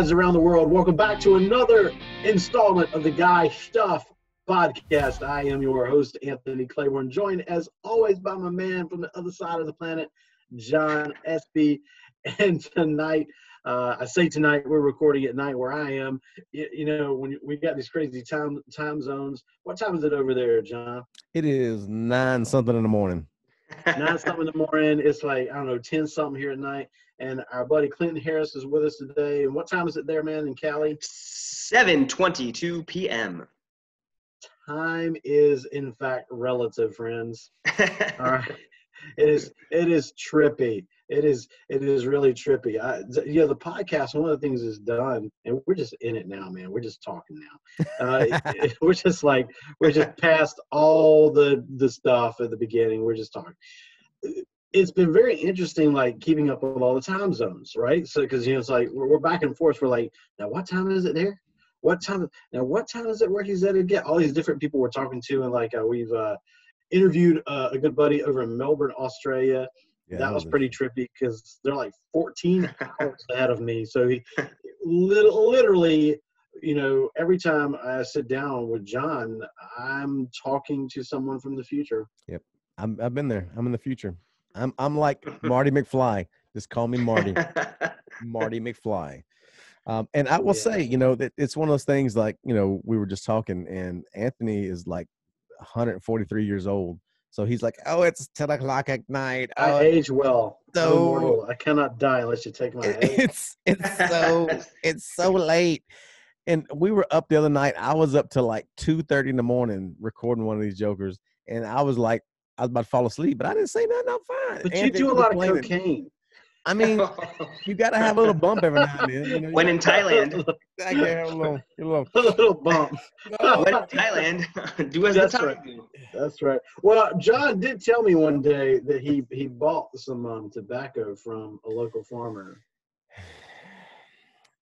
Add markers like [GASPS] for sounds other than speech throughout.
guys around the world. Welcome back to another installment of the Guy Stuff podcast. I am your host, Anthony Claiborne, joined as always by my man from the other side of the planet, John Espy. And tonight, uh, I say tonight, we're recording at night where I am. You, you know, when we got these crazy time time zones. What time is it over there, John? It is nine something in the morning. Nine something in the morning. It's like I don't know, ten something here at night. And our buddy Clinton Harris is with us today. And what time is it there, man, in Cali? 7:22 p.m. Time is in fact relative, friends. [LAUGHS] All right. It is it is trippy. It is it is really trippy. I, you know, the podcast. One of the things is done, and we're just in it now, man. We're just talking now. Uh, [LAUGHS] [LAUGHS] we're just like we're just past all the the stuff at the beginning. We're just talking it's been very interesting, like keeping up with all the time zones, right? So, because you know, it's like we're, we're, back and forth. We're like, now what time is it there? What time? Now what time is it where he's at again? All these different people we're talking to, and like uh, we've uh, interviewed uh, a good buddy over in Melbourne, Australia. Yeah, that was pretty trippy because they're like 14 [LAUGHS] hours ahead of me. So he literally, you know, every time I sit down with John, I'm talking to someone from the future. Yep. I'm, I've been there. I'm in the future. I'm I'm like Marty McFly. Just call me Marty. [LAUGHS] Marty McFly. Um, and I will yeah. say, you know, that it's one of those things like, you know, we were just talking, and Anthony is like 143 years old. So he's like, oh, it's 10 o'clock at night. Oh, I age well. So I cannot die unless you take my age. It's it's so [LAUGHS] it's so late. And we were up the other night. I was up till like 2:30 in the morning recording one of these jokers. And I was like, I was about to fall asleep, but I didn't say nothing. I'm fine. But and you do a lot of cocaine. I mean, [LAUGHS] you got to have a little bump every now and then. You know, when in Thailand, [LAUGHS] have a little, a little, [LAUGHS] a little bump. when in Thailand, do as That's the. Right. That's right. Well, John did tell me one day that he he bought some um, tobacco from a local farmer.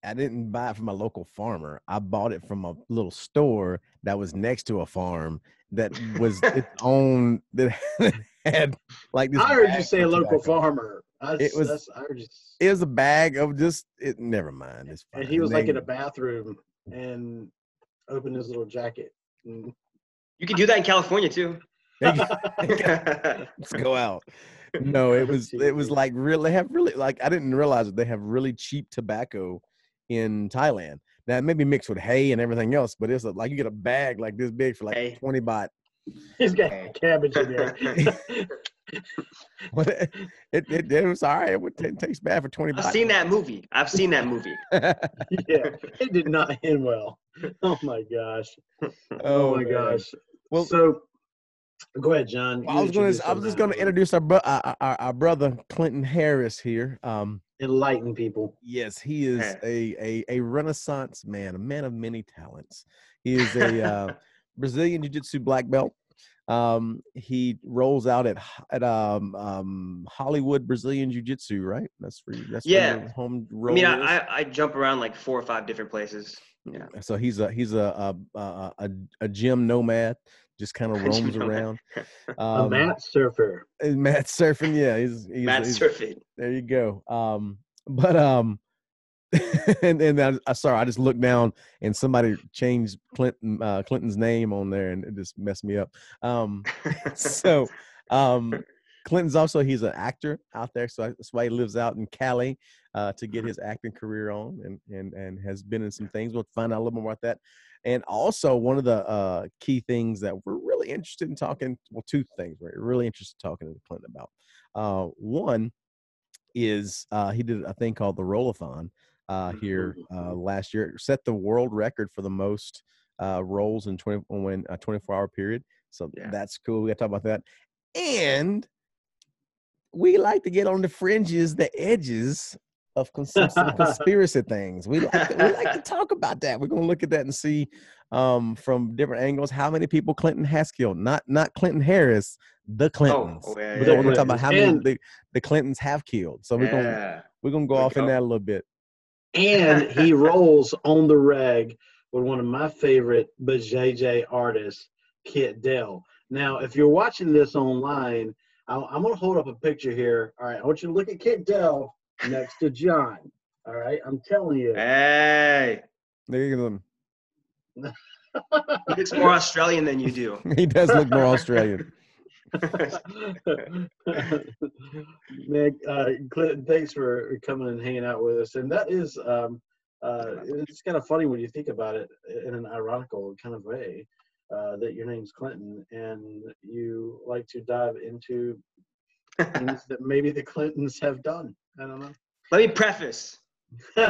I didn't buy it from a local farmer. I bought it from a little store that was next to a farm that was its [LAUGHS] own that [LAUGHS] had like this. I heard you say a local farmer. I, it was. I heard you, it was a bag of just. It never mind. It's fine. And he was like in a bathroom and opened his little jacket. And, you can do that in California too. Let's [LAUGHS] go out. No, it was it was like really they have really like I didn't realize that they have really cheap tobacco in Thailand. Now maybe mixed with hay and everything else, but it's a, like you get a bag like this big for like hey. twenty baht. [LAUGHS] He's got cabbage in there. [LAUGHS] but it, it, it, was all right. It, it tastes bad for twenty. I've baht. seen that movie. I've seen that movie. [LAUGHS] yeah, it did not end well. Oh my gosh. Oh, oh my man. gosh. Well, so Go ahead, John. Well, I was going to. I was just going to introduce our, our, our, our brother Clinton Harris here. Um, enlighten people. Yes, he is a, a, a renaissance man, a man of many talents. He is a uh, Brazilian Jiu-Jitsu black belt. Um, he rolls out at at um, um, Hollywood Brazilian Jiu-Jitsu, right? That's for you. That's yeah. home. I mean, I, I jump around like four or five different places. Yeah. So he's a he's a a a, a gym nomad just kind [LAUGHS] of roams around. [LAUGHS] Um, a mat surfer. Mat surfing, yeah. He's, he's mat he's, surfing. There you go. Um, but um, [LAUGHS] and and I, I sorry, I just looked down and somebody changed Clinton uh, Clinton's name on there and it just messed me up. Um, so um, Clinton's also he's an actor out there, so that's why he lives out in Cali uh, to get his acting career on, and and and has been in some things. We'll find out a little more about that. And also, one of the uh, key things that we're really interested in talking, well, two things we're really interested in talking to Clinton about. Uh, one is uh, he did a thing called the Rollathon uh, here uh, last year. It set the world record for the most uh, rolls in 20 when a 24 hour period. So yeah. that's cool. We got to talk about that. And we like to get on the fringes, the edges of conspiracy things. We like, to, we like to [LAUGHS] talk about that. We're going to look at that and see um, from different angles how many people Clinton has killed. Not not Clinton Harris, the oh, Clintons. Oh, yeah, yeah, we're going to talk about how many the, the, Clintons have killed. So we're going we're going to go off in that a little bit. And he [LAUGHS] rolls on the reg with one of my favorite BJJ artists, Kit Dale. Now, if you're watching this online, i am going to hold up a picture here. All right, I want you to look at Kit Dale next to John. All right, I'm telling you. Hey, There you go. he looks more Australian than you do. [LAUGHS] He does look more Australian. [LAUGHS] Nick, uh, Clinton, thanks for coming and hanging out with us. And that is, um, uh, it's kind of funny when you think about it in an ironical kind of way uh, that your name's Clinton and you like to dive into things [LAUGHS] that maybe the Clintons have done. I don't know. Let me preface.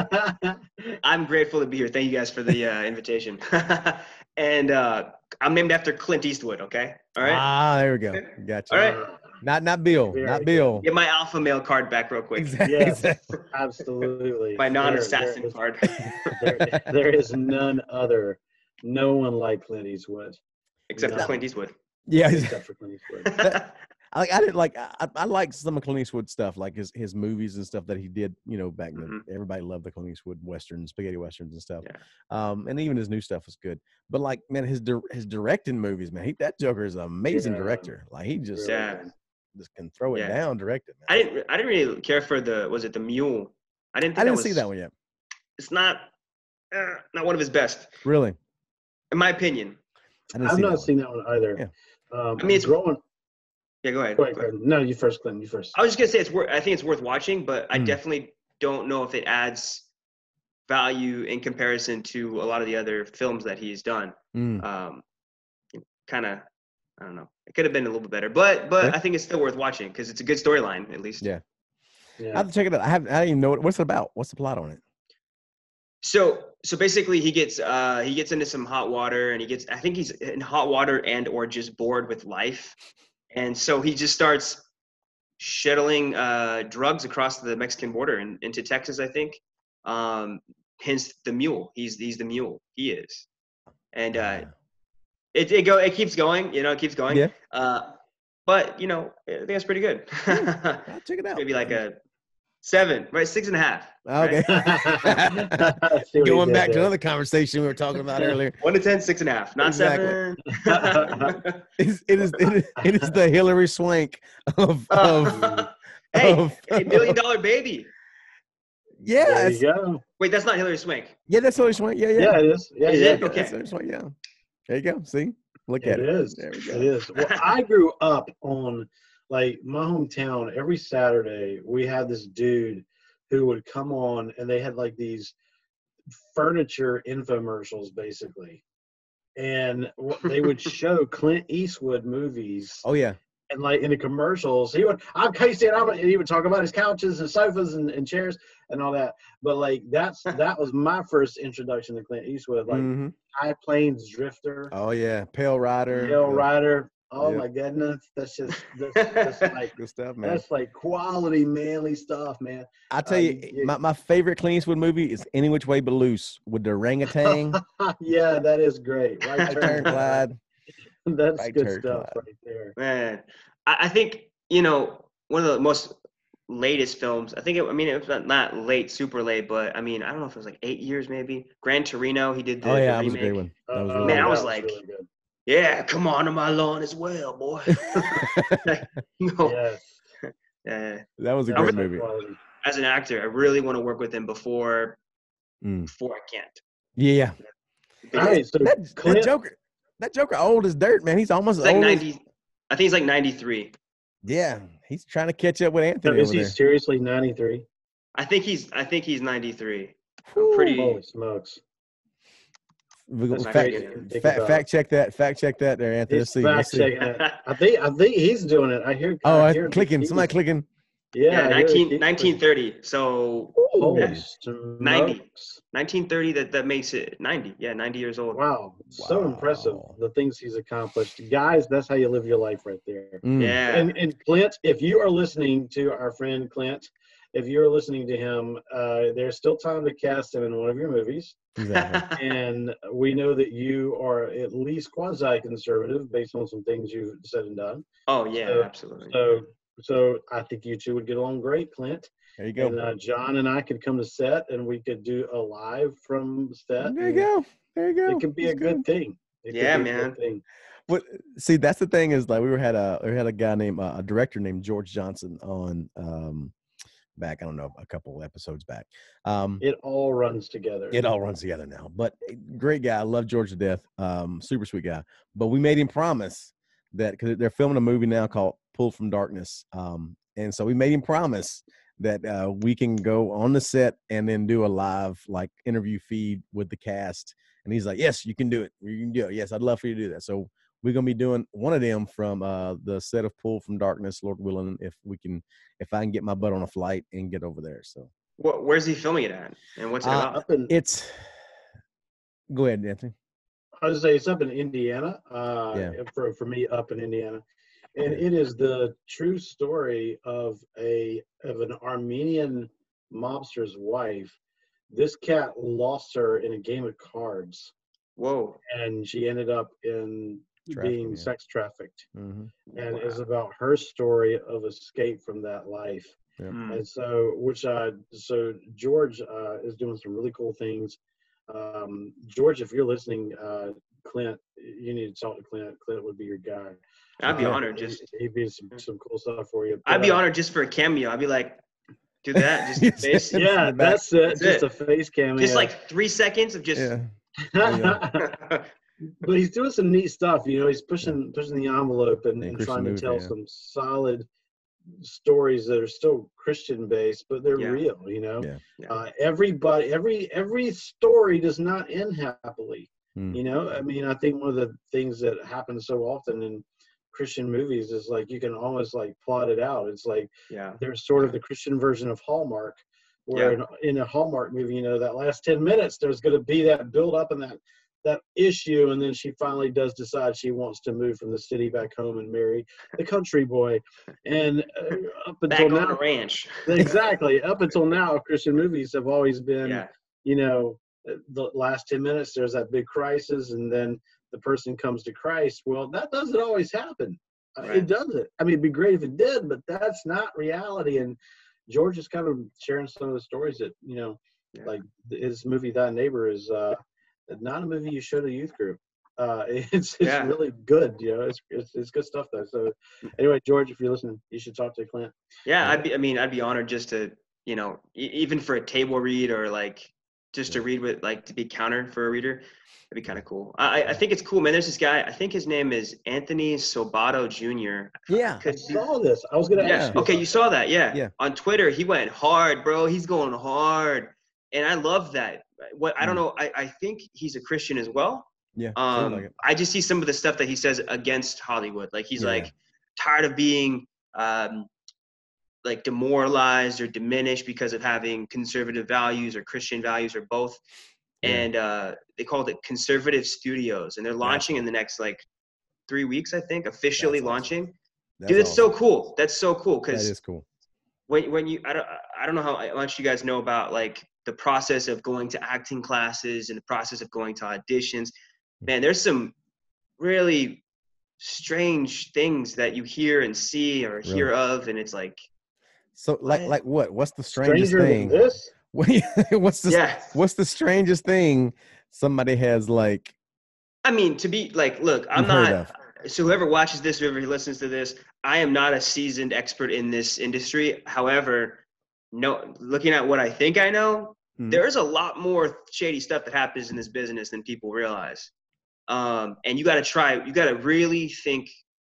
[LAUGHS] I'm grateful to be here. Thank you guys for the uh, invitation. [LAUGHS] and uh, I'm named after Clint Eastwood. Okay. All right. Ah, there we go. Gotcha. All right. Not not Bill. Very not. Bill. Get my alpha male card back real quick. Exactly. Yes, [LAUGHS] absolutely. My non-assassin there is- card. there, there is none other, no one like Clint Eastwood, Except for Clint Eastwood. Yeah. except for Clint Eastwood. I like I didn't like I, I like some of Clint Eastwood stuff, like his his movies and stuff that he did, you know, back then. Everybody loved the Clint Eastwood westerns, spaghetti westerns and stuff. Yeah. Um, and even his new stuff was good. But like, man, his dir- his directing movies, man, he that Joker is an amazing Yeah. director. Like he just Yeah. good. just can throw it Yeah. down, direct it. Man. I didn't. I didn't really care for the. Was it the Mule? I didn't. Think I didn't that see was- that one yet. It's not. Uh, not one of his best, Really, in my opinion. I didn't I've see not that seen that one either. Yeah. Um, I mean, it's- growing. Yeah, go ahead. Go ahead, Go ahead. No, you first, Clinton. You first. I was just gonna say it's worth. I think it's worth watching, but I Mm. definitely don't know if it adds value in comparison to a lot of the other films that he's done. Mm. Um, kind of, I don't know. It could have been a little bit better, but but Yeah. I think it's still worth watching because it's a good storyline at least. Yeah. I Yeah. have to check it out. I haven't. I didn't even know what, what's it about. What's the plot on it? So so basically, he gets uh he gets into some hot water, and he gets I think he's in hot water and or just bored with life, and so he just starts shuttling uh drugs across the Mexican border and into Texas, I think. Um, hence the mule. He's he's the mule. He is, and uh, it it go it keeps going. You know, it keeps going. Yeah. Uh, but you know, I think that's pretty good. I'll [LAUGHS] check it out. Maybe like a seven, right? Six and a half. Okay. [LAUGHS] I see Going did back to another conversation we were talking about earlier. One to ten, six and a half, not Exactly. seven. [LAUGHS] It's, it is it is it is the Hilary Swank of of, [LAUGHS] hey, of hey, million dollar baby. yeah There you go. Wait, that's not Hilary Swank. yeah that's Hilary Swank yeah yeah, Yeah, it is. Yeah, Is yeah. it? Okay. That's Hillary Swank, yeah. There you go. See, look It at it. is. There we go. is. Well, I grew up on like my hometown. Every Saturday, we had this dude who would come on, and they had like these furniture infomercials, basically, and they would [LAUGHS] show Clint Eastwood movies. Oh yeah, And like in the commercials, he would I'm Casey and I'm he would talk about his couches and sofas and, and chairs and all that. But like that's [LAUGHS] that was my first introduction to Clint Eastwood, like Mhm. High Plains Drifter. oh yeah, Pale Rider. pale yeah. Rider. Oh Yeah. my goodness, that's just that's, that's [LAUGHS] like Good stuff, man. that's like quality manly stuff, man. I tell uh, you, you- my, my favorite Clint Eastwood movie is Any Which Way But Loose with the orangutan. [LAUGHS] yeah, that is great. [LAUGHS] Right Right turn, Clyde. That's Right good turn, stuff Clyde. right there. Man, I, I think you know one of the most latest films. I think it, I mean it's not, not late, super late, but I mean I don't know if it was like eight years maybe. Gran Torino, he did the, Oh the yeah, that was a great one. That was really Man, I good. was like- really good. Yeah, come on to my lawn as well, boy. you [LAUGHS] know, Yes, [LAUGHS] that was a I great was- movie. quality. as an actor, I really want to work with him before Mm. before I can't. Yeah, yeah. All right, so That, that Joker, that Joker, old as dirt, man. He's almost like old as- ninety. I think he's like ninety three. Yeah, he's trying to catch up with so Anthony is over he there. seriously 93? I think he's. I think he's ninety three. I'm pretty. Holy smokes! We go- fact, crazy to think fact, fact check that. Fact check that there, Anthony. Let's He's see. Let's fact see. checking it. I think I think he's doing it. I hear. Oh, I I, hear clicking. Somebody clicking. Yeah, yeah, 19, 1930. So Holy Yeah. 90. 1930. That that makes it ninety. Yeah, ninety years old. Wow, so impressive the things he's accomplished, guys. That's how you live your life, right there. Mm, Yeah. And, and Clint, if you are listening to our friend Clint, if you're listening to him, uh, there's still time to cast him in one of your movies. exactly. [LAUGHS] And we know that you are at least quasi-conservative based on some things you've said and done. oh yeah, So- absolutely. So, so I think you two would get along great, Clint. There you go. And uh, John and I could come to set, and we could do a live from set. there you go. There you go. It could be a That's good thing. It could Yeah, be a good man. thing. What? See, that's the thing is like we were had a we had a guy named uh, a director named George Johnson on um, back. I don't know, a couple episodes back. Um, It all runs together. it all runs together now. But eh, great guy. I love George to death. Um, super sweet guy. But we made him promise that because they're filming a movie now called Pull from Darkness. Um, and so we made him promise that uh, we can go on the set and then do a live like interview feed with the cast. And he's like, "Yes, you can do it. You can do it. Yes, I'd love for you to do that." So we're gonna be doing one of them from uh, the set of Pull from Darkness, Lord willing, if we can, if I can get my butt on a flight and get over there. So What, where's he filming it at? And what's it Uh, about? Up in, it's. Go ahead, Anthony. I was say it's up in Indiana. Uh, Yeah. For for me, up in Indiana, and it is the true story of a of an Armenian mobster's wife. This cat lost her in a game of cards, Whoa. and she ended up in Trafficking, being yeah. sex trafficked. hmm And Wow. it's about her story of escape from that life. Hmm. And so, which uh, so George uh, is doing some really cool things. Um, George, if you're listening, uh, Clint, you need to talk to Clint. Clint would be your guy. I'd be Uh, honored. Just he'd be some, some cool stuff for you. I'd be uh, honored just for a cameo. I'd be like, do that. Just [LAUGHS] face. Yeah, that's it. That's just it. a face cameo. Just like three seconds of just. Yeah. [LAUGHS] [LAUGHS] but he's doing some neat stuff. You know, he's pushing pushing the envelope and, and trying to movie, tell yeah. some solid stories that are still Christian based, but they're Yeah. real. You know, Yeah. Yeah. uh, everybody, every every story does not end happily. Mm. You know, I mean, I think one of the things that happens so often in Christian movies is like you can almost like plot it out. It's like yeah. there's sort of the Christian version of Hallmark, where in, in a Hallmark movie, you know, that last ten minutes there's going to be that build up and that that issue, and then she finally does decide she wants to move from the city back home and marry the country boy. And uh, up Back until now, ranch. exactly, up until now, Christian movies have always been, Yeah. you know, the last ten minutes there's that big crisis, and then the person comes to Christ. Well, that doesn't always happen. Uh, Right. It doesn't. I mean, it'd be great if it did, but that's not reality. And George is kind of sharing some of the stories that you know, Yeah. like his movie "That Neighbor" is uh, not a movie you show to youth group. Uh, [LAUGHS] it's it's Yeah. really good. You know, it's, it's it's good stuff though. So anyway, George, if you're listening, you should talk to Clint. Yeah, I'd be. I mean, I'd be honored just to, you know, e- even for a table read or like just to read with like to be countered for a reader. That'd be kind of cool. I I- I think it's cool, man. There's this guy. I think his name is Anthony Sabato Jr. Yeah. I you- saw this. I was going to Yeah. ask you. Okay, you saw that. Yeah. Yeah. On Twitter, he went hard, bro. He's going hard, and I love that. What I don't Mm. know. I I think he's a Christian as well. Yeah. Um, like. I just see some of the stuff that he says against Hollywood. Like he's Yeah. like tired of being um, like demoralized or diminished because of having conservative values or Christian values or both. Yeah. And uh, they called it conservative studios, and they're launching in the next like three weeks, I think, officially That's awesome. launching. That's Dude, that's so cool. That's so cool That because is cool. when when you I don't I don't know how much you guys know about like the process of going to acting classes and the process of going to auditions. Mm. Man, there's some really strange things that you hear and see or hear of, and it's like, So like What? like what? What's the strangest Stranger thing? than this. [LAUGHS] [LAUGHS] what's the yeah. what's the strangest thing somebody has like I mean, to be like, look, I'm you've not. So whoever watches this, whoever listens to this, I am not a seasoned expert in this industry. However, no, looking at what I think I know, Mhm. there is a lot more shady stuff that happens in this business than people realize. Um, and you got to try. You got to really think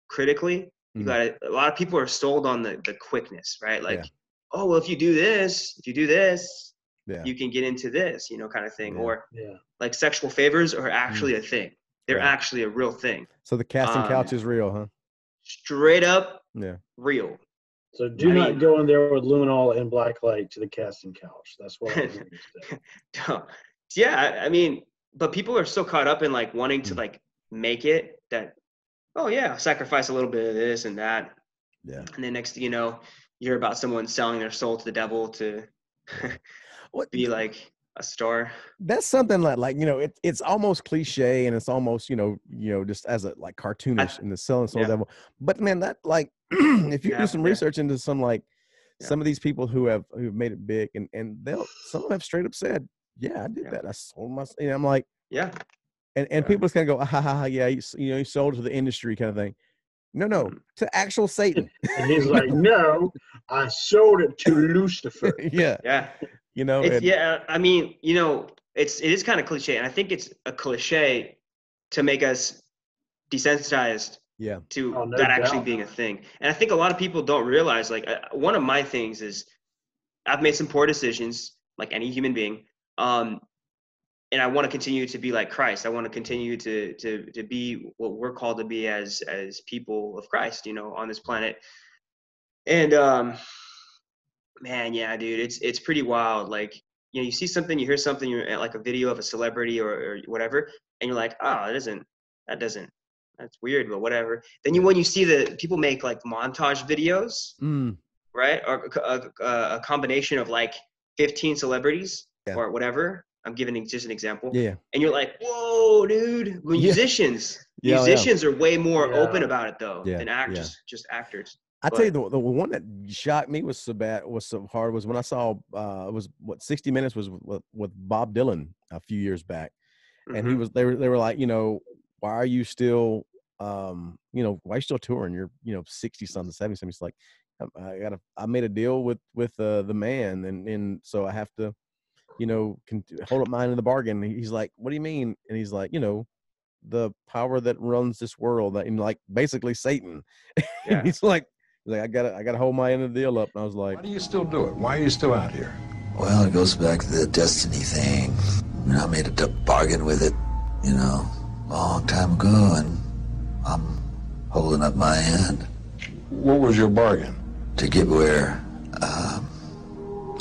critically. You Mhm. got to. A lot of people are sold on the the quickness, right? Like, Yeah. oh well, if you do this, if you do this, Yeah. you can get into this, you know, kind of thing. Yeah. Or Yeah. like sexual favors are actually a thing. They're Right. actually a real thing. So the casting um, couch is real, huh? Straight up Yeah. real. So do I not mean- go in there with luminol and black light to the casting couch. That's what I'm going to say. yeah, I- I mean, but people are so caught up in like wanting to Mm. like make it that, oh yeah, sacrifice a little bit of this and that, Yeah. and then next thing you know, you hear about someone selling their soul to the devil to [LAUGHS] What [LAUGHS] be like a star. that's something like like you know it, it's almost cliche and it's almost you know you know just as a like cartoonish in the selling soul yeah. devil but man that like [CLEARS THROAT] if you Yeah, do some yeah. research into some like Yeah. some of these people who have who've made it big and and they'll some of them have straight up said yeah i did Yeah. that i sold my you know, i'm like Yeah, and and Yeah. people just kind of go ah, ha ha ha yeah you, you know you sold to the industry kind of thing no no Mhm. to actual satan [LAUGHS] And he's like, no, I sold it to [LAUGHS] Lucifer. yeah, Yeah. you know, It's, and- yeah, I mean, you know, it's it is kind of cliche, and I think it's a cliche to make us desensitized yeah, to Oh, no that actually doubt. being a thing. And I think a lot of people don't realize. Like, uh, one of my things is I've made some poor decisions, like any human being, um, and I want to continue to be like Christ. I want to continue to to to be what we're called to be as as people of Christ, you know, on this planet. And um, man, yeah, dude, it's it's pretty wild. Like, you know, you see something, you hear something, you're at like a video of a celebrity or, or whatever, and you're like, oh, that doesn't, that doesn't, that's weird, but whatever. Then you when you see the people make like montage videos, mm, right, or a, a, a combination of like 15 celebrities Yeah. or whatever. I'm giving just an example, yeah, and you're like, whoa, dude. When Yeah. musicians, [LAUGHS] Yeah, musicians are way more open about it though than act yeah. just actors. I tell you the the one that shocked me was so bad was so hard was when I saw uh it was what 60 minutes was with, with Bob Dylan a few years back and he Mhm. was they were they were like you know why are you still um you know why are you still touring you're you know 60 something 70 something it's like I- I got a I made a deal with with uh, the man and and so I have to you know con- hold up my end of the bargain And he's like what do you mean and he's like you know the power that runs this world and like basically Satan [LAUGHS] Yeah. he's like he's like I gotta I gotta hold my end of the deal up and I was like Why do you still do it? Why are you still out here? Well, it goes back to the destiny thing. I, mean, I made a bargain with it, you know, a long time ago, and I'm holding up my end What was your bargain? to get where um,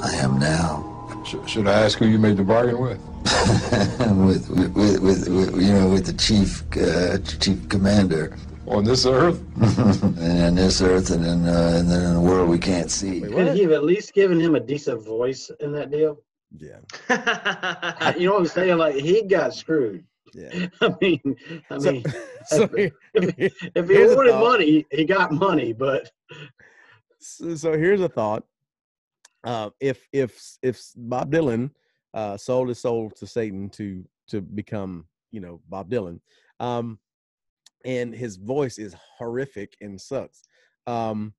I am now. Sh- should I ask who you made the bargain with? [LAUGHS] with, with, with, with, with, you know, with the chief, uh, chief commander, On this earth? [LAUGHS] and in this earth, and then, uh, and then in the world we can't see. Wait, Could what? he have at least given him a decent voice in that deal? yeah [LAUGHS] You know what I'm saying? Like he got screwed. Yeah [LAUGHS] I mean, I So- mean, [LAUGHS] so, here- [LAUGHS] if he wanted money, he got money. But so, so here's a thought uh, if if if Bob Dylan uh, sold his soul to Satan to to become you know Bob Dylan, um, and his voice is horrific and sucks. Um,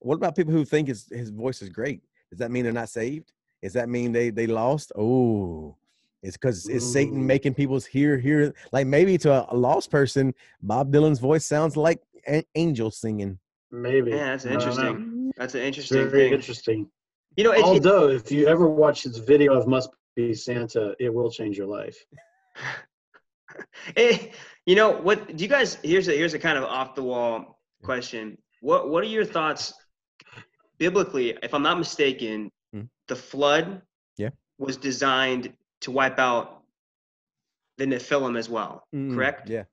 what about people who think his his voice is great? Does that mean they're not saved? Does that mean they they lost? Oh, it's because it's Satan making people's hear hear like maybe to a, a lost person, Bob Dylan's voice sounds like an angel singing. maybe. Yeah, that's I don't know. interesting. That's an interesting Very thing. interesting. You know, it, it, Although, if you ever watch this video of "Must Be Santa," it will change your life. [LAUGHS] Eh, you know what? Do you guys? Here's a here's a kind of off the wall question. What What are your thoughts biblically? If I'm not mistaken, Hmm. the flood Yeah. was designed to wipe out the Nephilim as well. Mm, Correct. Yeah.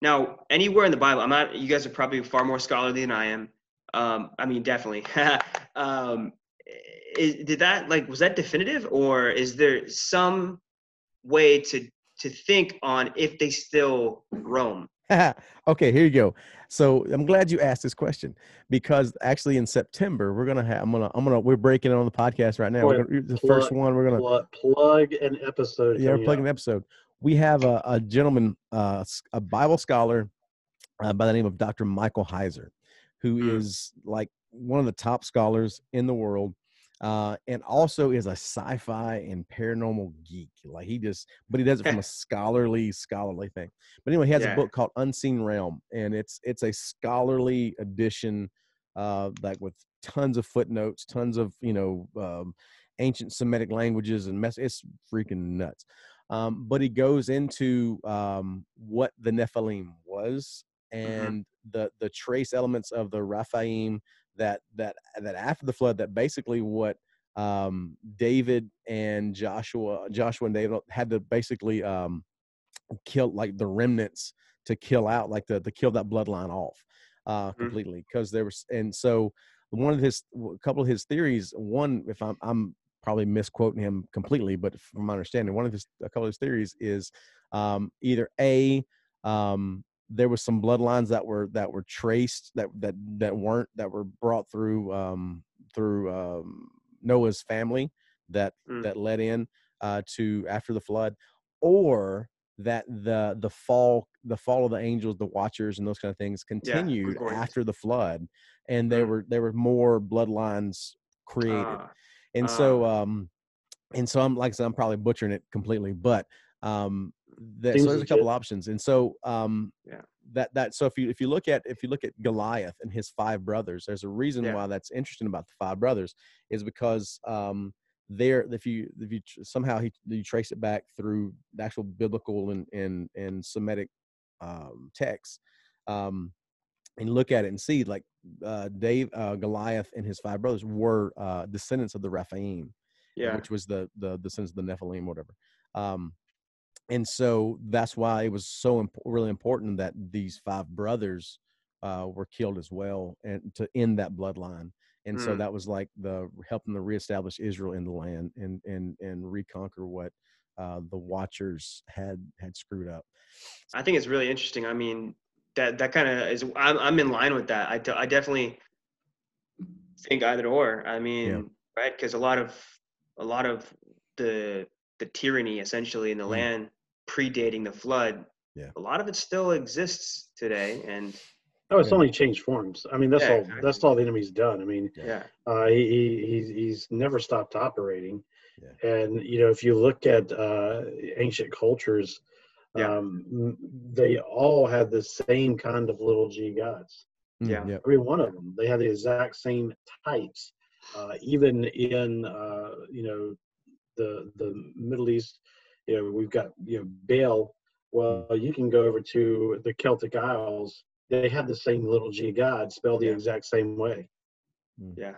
Now, anywhere in the Bible, I'm not. You guys are probably far more scholarly than I am. Um, I mean, definitely. [LAUGHS] um, is, did that like was that definitive, or is there some way to to think on if they still roam? [LAUGHS] okay, here you go. So I'm glad you asked this question because actually in September we're gonna have I'm gonna I'm gonna we're breaking it on the podcast right now. Gonna, the first one we're gonna Plug, plug an episode. yeah we're plugging an episode. We have a, a gentleman, uh, a Bible scholar uh, by the name of Dr. Michael Heiser, who is Hmm. like one of the top scholars in the world. Uh, and also is a sci-fi and paranormal geek. Like he just, but he does it from [LAUGHS] a scholarly, scholarly thing. But anyway, he has Yeah. a book called Unseen Realm, and it's it's a scholarly edition, uh, like with tons of footnotes, tons of you know um, ancient Semitic languages and mess. It's freaking nuts. Um, but he goes into um, what the Nephilim was and the the trace elements of the Rephaim that that that after the flood that basically what um, David and Joshua Joshua and David had to basically um, kill like the remnants to kill out like the to kill that bloodline off uh, completely because there was and so one of his a couple of his theories one if I'm I'm probably misquoting him completely but from my understanding one of his a couple of his theories is um, either a um, there was some bloodlines that were that were traced that that that weren't that were brought through um, through um, Noah's family that Mm. that led in uh, to after the flood, or that the the fall the fall of the angels, the watchers, and those kind of things continued Gregorians. after the flood, and there Mm. were there were more bloodlines created, Ah, and so um, and so I'm like I said, I'm probably butchering it completely, but um, that, so there's a couple options, and so um, Yeah. that that so if you if you look at if you look at Goliath and his five brothers, there's a reason Yeah. why that's interesting about the five brothers is because um, there if you if you somehow he, you trace it back through the actual biblical and and and Semitic um, texts. Um, and look at it and see like uh, Dave uh, Goliath and his five brothers were uh, descendants of the Rephaim, yeah. which was the the descendants of the Nephilim, whatever. Um, and so that's why it was so imp- really important that these five brothers uh, were killed as well, and to end that bloodline. And so Mm. that was like the helping to reestablish Israel in the land and and and reconquer what uh, the Watchers had had screwed up. I think it's really interesting. I mean, that that kind of is. I'm I'm in line with that. I, I definitely think either or. I mean, right? Because a lot of a lot of the the tyranny essentially in the Mm. land predating the flood. Yeah. A lot of it still exists today, and Oh, it's Yeah. only changed forms. I mean, that's Yeah, all. exactly. That's all the enemy's done. I mean, Yeah. yeah, uh, he, he he's he's never stopped operating. Yeah. And you know, if you look at uh, ancient cultures, Yeah. um, they all had the same kind of little g gods. Mm, Yeah. Every one of them, they had the exact same types. Uh, even in uh, you know the the Middle East, you know we've got you know Baal. Well, you can go over to the Celtic Isles. They have the same little g god spelled the Yeah. exact same way. yeah,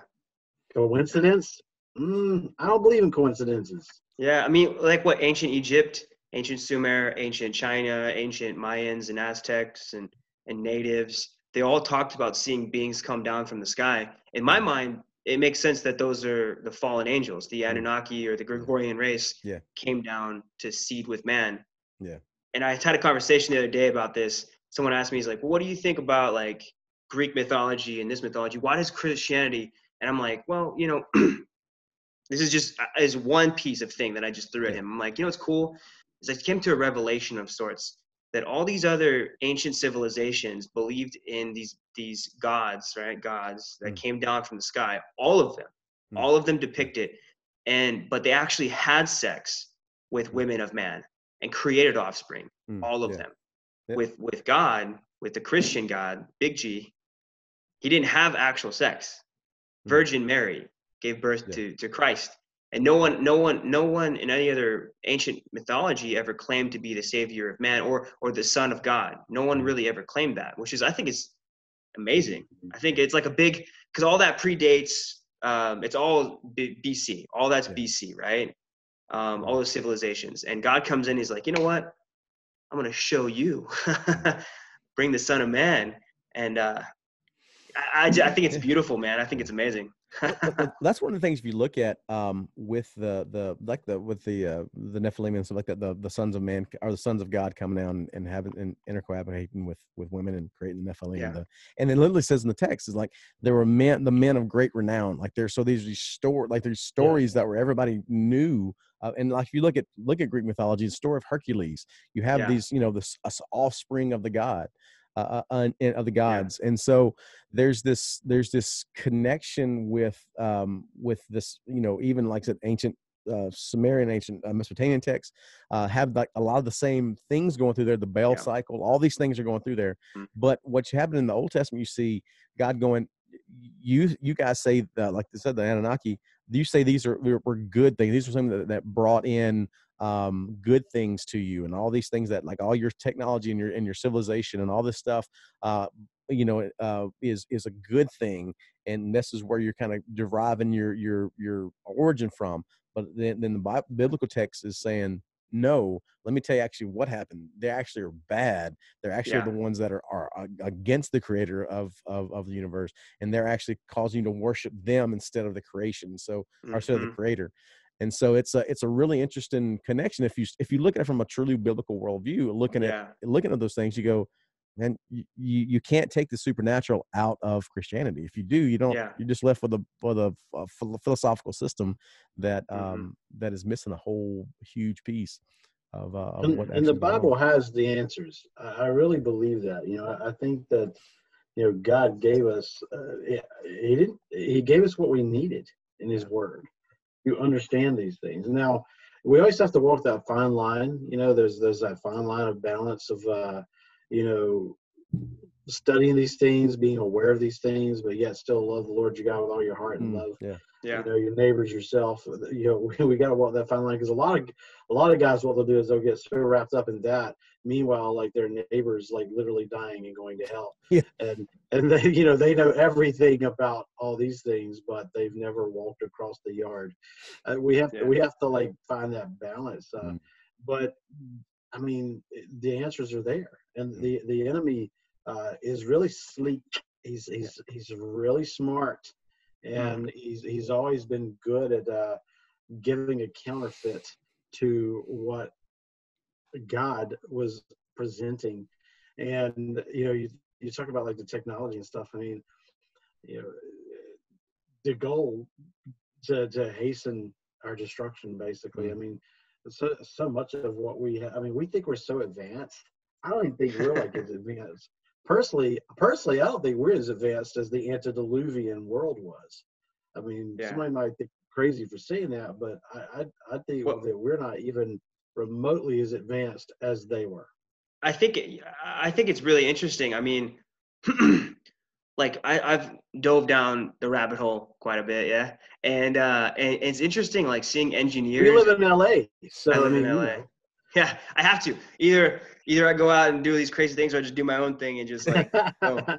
Coincidence? Mm, I don't believe in coincidences. yeah. I mean, like what ancient Egypt, ancient Sumer, ancient China, ancient Mayans and Aztecs and and natives. They all talked about seeing beings come down from the sky. In my mind, it makes sense that those are the fallen angels, the Anunnaki or the Gregorian race Yeah. came down to seed with man. Yeah. And I had a conversation the other day about this. Someone asked me, he's like, well, what do you think about like Greek mythology and this mythology? Why does Christianity? And I'm like, well, you know, [CLEARS THROAT] this is just uh, is one piece of thing that I just threw at him. I'm like, you know it's cool? Is I came to a revelation of sorts that all these other ancient civilizations believed in these these gods, right? Gods that Mm. came down from the sky. All of them, Mm. all of them depict it, and but they actually had sex with Mm. women of man and created offspring. Mm, All of yeah. them. Yeah. With with God, with the Christian God, Big G, he didn't have actual sex. Mm. Virgin Mary gave birth Yeah. to to Christ. And no one, no one, no one in any other ancient mythology ever claimed to be the savior of man or or the son of God. No one really ever claimed that, which is I think is amazing. I think it's like a big because all that predates. Um, it's all B- BC. All that's. BC, right? Um, all those civilizations, and God comes in. He's like, you know what? I'm gonna show you. [LAUGHS] Bring the Son of Man, and uh, I, I, I think it's beautiful, man. I think it's amazing. That's one of the things if you look at um with the the like the with the uh the nephilim and stuff like that the the sons of man or the sons of god coming down and having and intercohabitating with with women and creating the nephilim Yeah. the, and it literally says in the text is like there were men the men of great renown like there's so these these story like there's stories that were everybody knew uh, and like if you look at look at greek mythology the story of hercules you have Yeah. these you know this us offspring of the god uh, uh, and- of the gods and so there's this there's this connection with um with this you know even like I said ancient uh, Sumerian ancient uh, Mesopotamian texts uh, have like a lot of the same things going through there. The Baal Yeah. cycle, all these things are going through there. Mhm. But what's happening in the Old Testament, you see God going. You you guys say that, like they said the Anunnaki. You say these are were, were good things. These are something that, that brought in um, good things to you, and all these things that like all your technology and your and your civilization and all this stuff. Uh, you know, uh, is is a good thing, and this is where you're kind of deriving your your your origin from. But then, then the Bi- biblical text is saying, no, let me tell you actually what happened. They actually are bad. They're actually Yeah. the ones that are, are against the creator of, of, of the universe. And they're actually causing you to worship them instead of the creation. So, or instead of the Mhm. creator. And so it's a, it's a really interesting connection. If you, if you look at it from a truly biblical worldview, looking at, looking at those things, you go, man, you, you, can't take the supernatural out of Christianity. If you do, you don't, Yeah. you're just left with a, with a, a philosophical system that, Mhm. um, that is missing a whole huge piece. of, uh, of and, what and the went on. bible has the answers I, really believe that you know I, think that you know god gave us uh, he he didn't he gave us what we needed in his word to understand these things. Now we always have to walk that fine line. You know there's there's that fine line of balance of uh you know studying these things being aware of these things but yet still love the lord your god with all your heart and Mm, love yeah. Yeah. you know your neighbors yourself you know [LAUGHS] we, we got to walk that fine line because a lot of a lot of guys what they'll do is they'll get so wrapped up in that meanwhile like their neighbors like literally dying and going to hell [LAUGHS] Yeah. and and they you know they know everything about all these things but they've never walked across the yard uh, we have Yeah. we have to like find that balance uh, Mm. but i mean the answers are there and Mm. the the enemy uh, is really sleek he's he's he's really smart and he's he's always been good at uh, giving a counterfeit to what God was presenting. And you know, you you talk about like the technology and stuff. I mean, you know, the goal to to hasten our destruction, basically. I mean, so so much of what we have. I mean, we think we're so advanced. I don't even think we're like as advanced. Personally, personally, I don't think we're as advanced as the antediluvian world was. I mean, Yeah. somebody might think crazy for saying that, but I I, I think Well- that we're not even remotely as advanced as they were. I think it, I think it's really interesting. I mean, [CLEARS THROAT] like I, I've dove down the rabbit hole quite a bit, yeah. And uh, and it's interesting, like seeing engineers. We live in LA, so I live mean, in LA. Know. [LAUGHS] Yeah, I have to. Either either I go out and do these crazy things, or I just do my own thing and just like. go. [LAUGHS]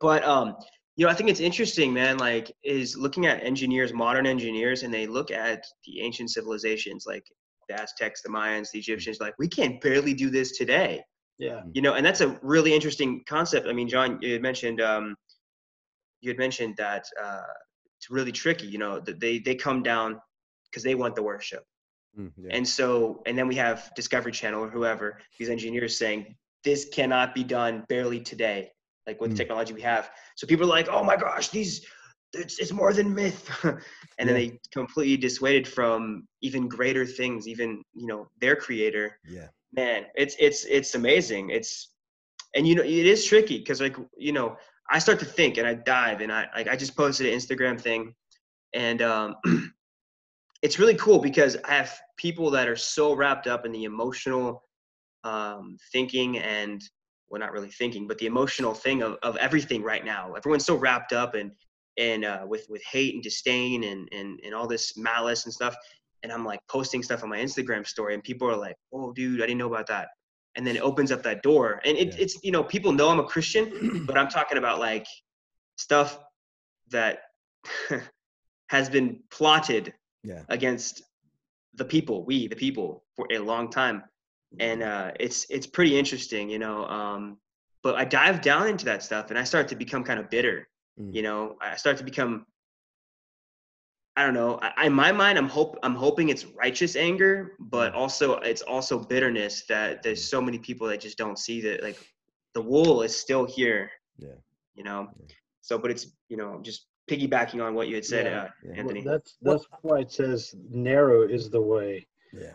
But um, you know, I think it's interesting, man. Like, is looking at engineers, modern engineers, and they look at the ancient civilizations, like the Aztecs, the Mayans, the Egyptians. Like, we can barely do this today. yeah, you know and that's a really interesting concept i mean john you had mentioned um you had mentioned that uh it's really tricky you know that they they come down because they want the worship Mm, yeah. and so and then we have discovery channel or whoever these engineers saying this cannot be done barely today like with the Mm. technology we have so people are like oh my gosh these it's, it's more than myth [LAUGHS] and then they completely dissuaded from even greater things even you know their creator yeah. man it's it's it's amazing it's and you know it is tricky because like you know i start to think and i dive and i like i just posted an instagram thing and um [CLEARS THROAT] it's really cool because i have people that are so wrapped up in the emotional um thinking and well not really thinking but the emotional thing of, of everything right now. Everyone's so wrapped up and and uh, with with hate and disdain and, and and all this malice and stuff. And i'm like posting stuff on my instagram story and people are like oh dude i didn't know about that. And then it opens up that door. And it, Yeah. it's you know people know i'm a christian [CLEARS THROAT] but i'm talking about like stuff that [LAUGHS] has been plotted Yeah. against the people we the people for a long time and uh it's it's pretty interesting you know um but i dive down into that stuff and i start to become kind of bitter Mm. you know i start to become i don't know I, in my mind i'm hope i'm hoping it's righteous anger but also it's also bitterness that there's so many people that just don't see that like the wool is still here Yeah. you know Yeah. so but it's you know just piggybacking on what you had said Yeah. uh, Yeah. anthony Well, that's that's why it says narrow is the way. Yeah.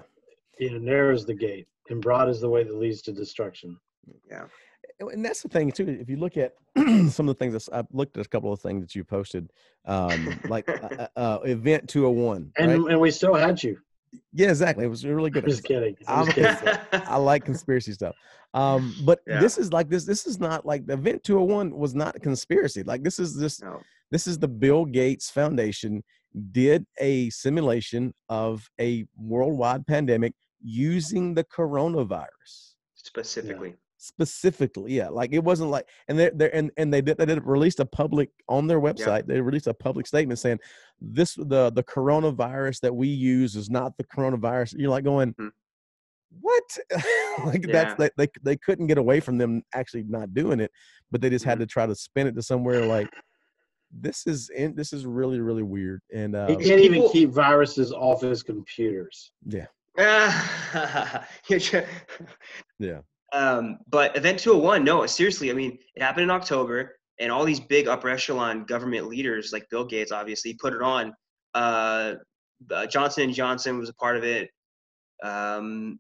You know, narrow is the gate, and broad is the way that leads to destruction. Yeah. and that's the thing too. If you look at [CLEARS THROAT] some of the things that's, I've looked at a couple of things that you posted, um, [LAUGHS] like uh, uh, event two hundred one. And Right? and we still had you. Yeah, exactly. It was really good. [LAUGHS] [LAUGHS] I'm just kidding. I'm I'm just kidding. I like conspiracy stuff. Um, but Yeah. this is like this. This is not like the event 201 was not a conspiracy. Like this is this. no. This is the Bill Gates Foundation did a simulation of a worldwide pandemic using the coronavirus specifically specifically. Yeah, like it wasn't like and they they and and they did they did released a public on their website. They released a public statement saying this the the coronavirus that we use is not the coronavirus. You're like going. Hmm. What? [LAUGHS] like that's they, they they couldn't get away from them actually not doing it, but they just had Mhm. to try to spin it to somewhere like this is in, this is really really weird and uh, He can't even people- keep viruses off his computers. yeah [LAUGHS] You're yeah um, but Event 201, no, seriously. I mean, it happened in October, and all these big upper echelon government leaders, like Bill Gates, obviously put it on. Uh, uh, Johnson and Johnson was a part of it. Um,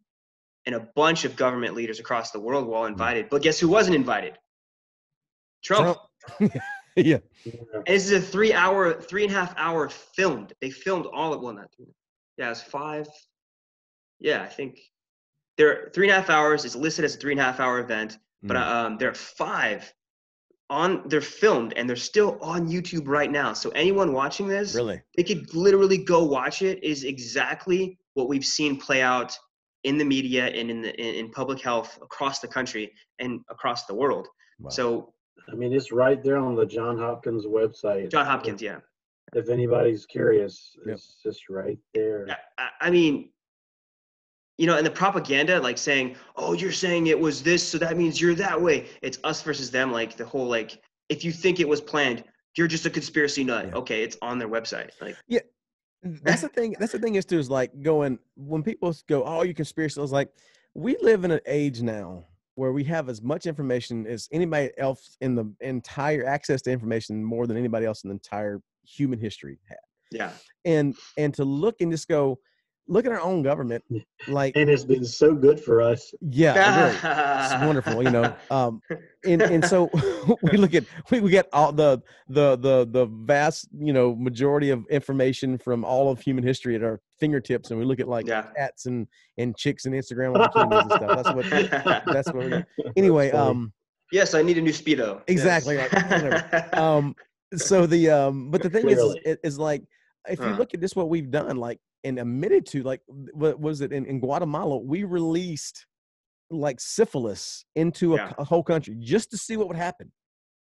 and a bunch of government leaders across the world were all invited. But guess who wasn't invited? Trump. Trump. [LAUGHS] yeah. And this is a three hour, three and a half hour filmed. They filmed all of well, not three. Yeah, it's five. Yeah, I think they're three and a half hours. It's listed as a three and a half hour event, but Mm. um, there are five on. They're filmed and they're still on YouTube right now. So anyone watching this, Really? they could literally go watch it. Is exactly what we've seen play out in the media and in the in, in public health across the country and across the world. Wow. So I mean, it's right there on the John Hopkins website. John Hopkins, yeah. If anybody's curious, Yep. it's just right there. I- I, I mean, you know, and the propaganda, like saying, "Oh, you're saying it was this, so that means you're that way." It's us versus them. Like the whole like, if you think it was planned, you're just a conspiracy nut. Yeah. Okay, it's on their website. Like, yeah, that's the thing. That's the thing is too is like going when people go, "Oh, you conspiracy." I was like, we live in an age now where we have as much information as anybody else in the entire access to information more than anybody else in the entire human history had. yeah, And and to look and just go, look at our own government, like And it's been so good for us. yeah, really, it's [LAUGHS] wonderful, you know. Um, and and so [LAUGHS] [LAUGHS] we look at we, we get all the the the the vast you know majority of information from all of human history at our fingertips, and we look at like Yeah. cats and and chicks and Instagram opportunities and stuff. That's what that's what. We're doing. Anyway, funny. um, yes, I need a new speedo. Exactly, Yes. like, whatever. um, so the um, but the thing is, is, Clearly. it- is like if you Uh. look at this, what we've done, like and admitted to, like what was it in, in Guatemala? We released like syphilis into a, Yeah. a whole country just to see what would happen.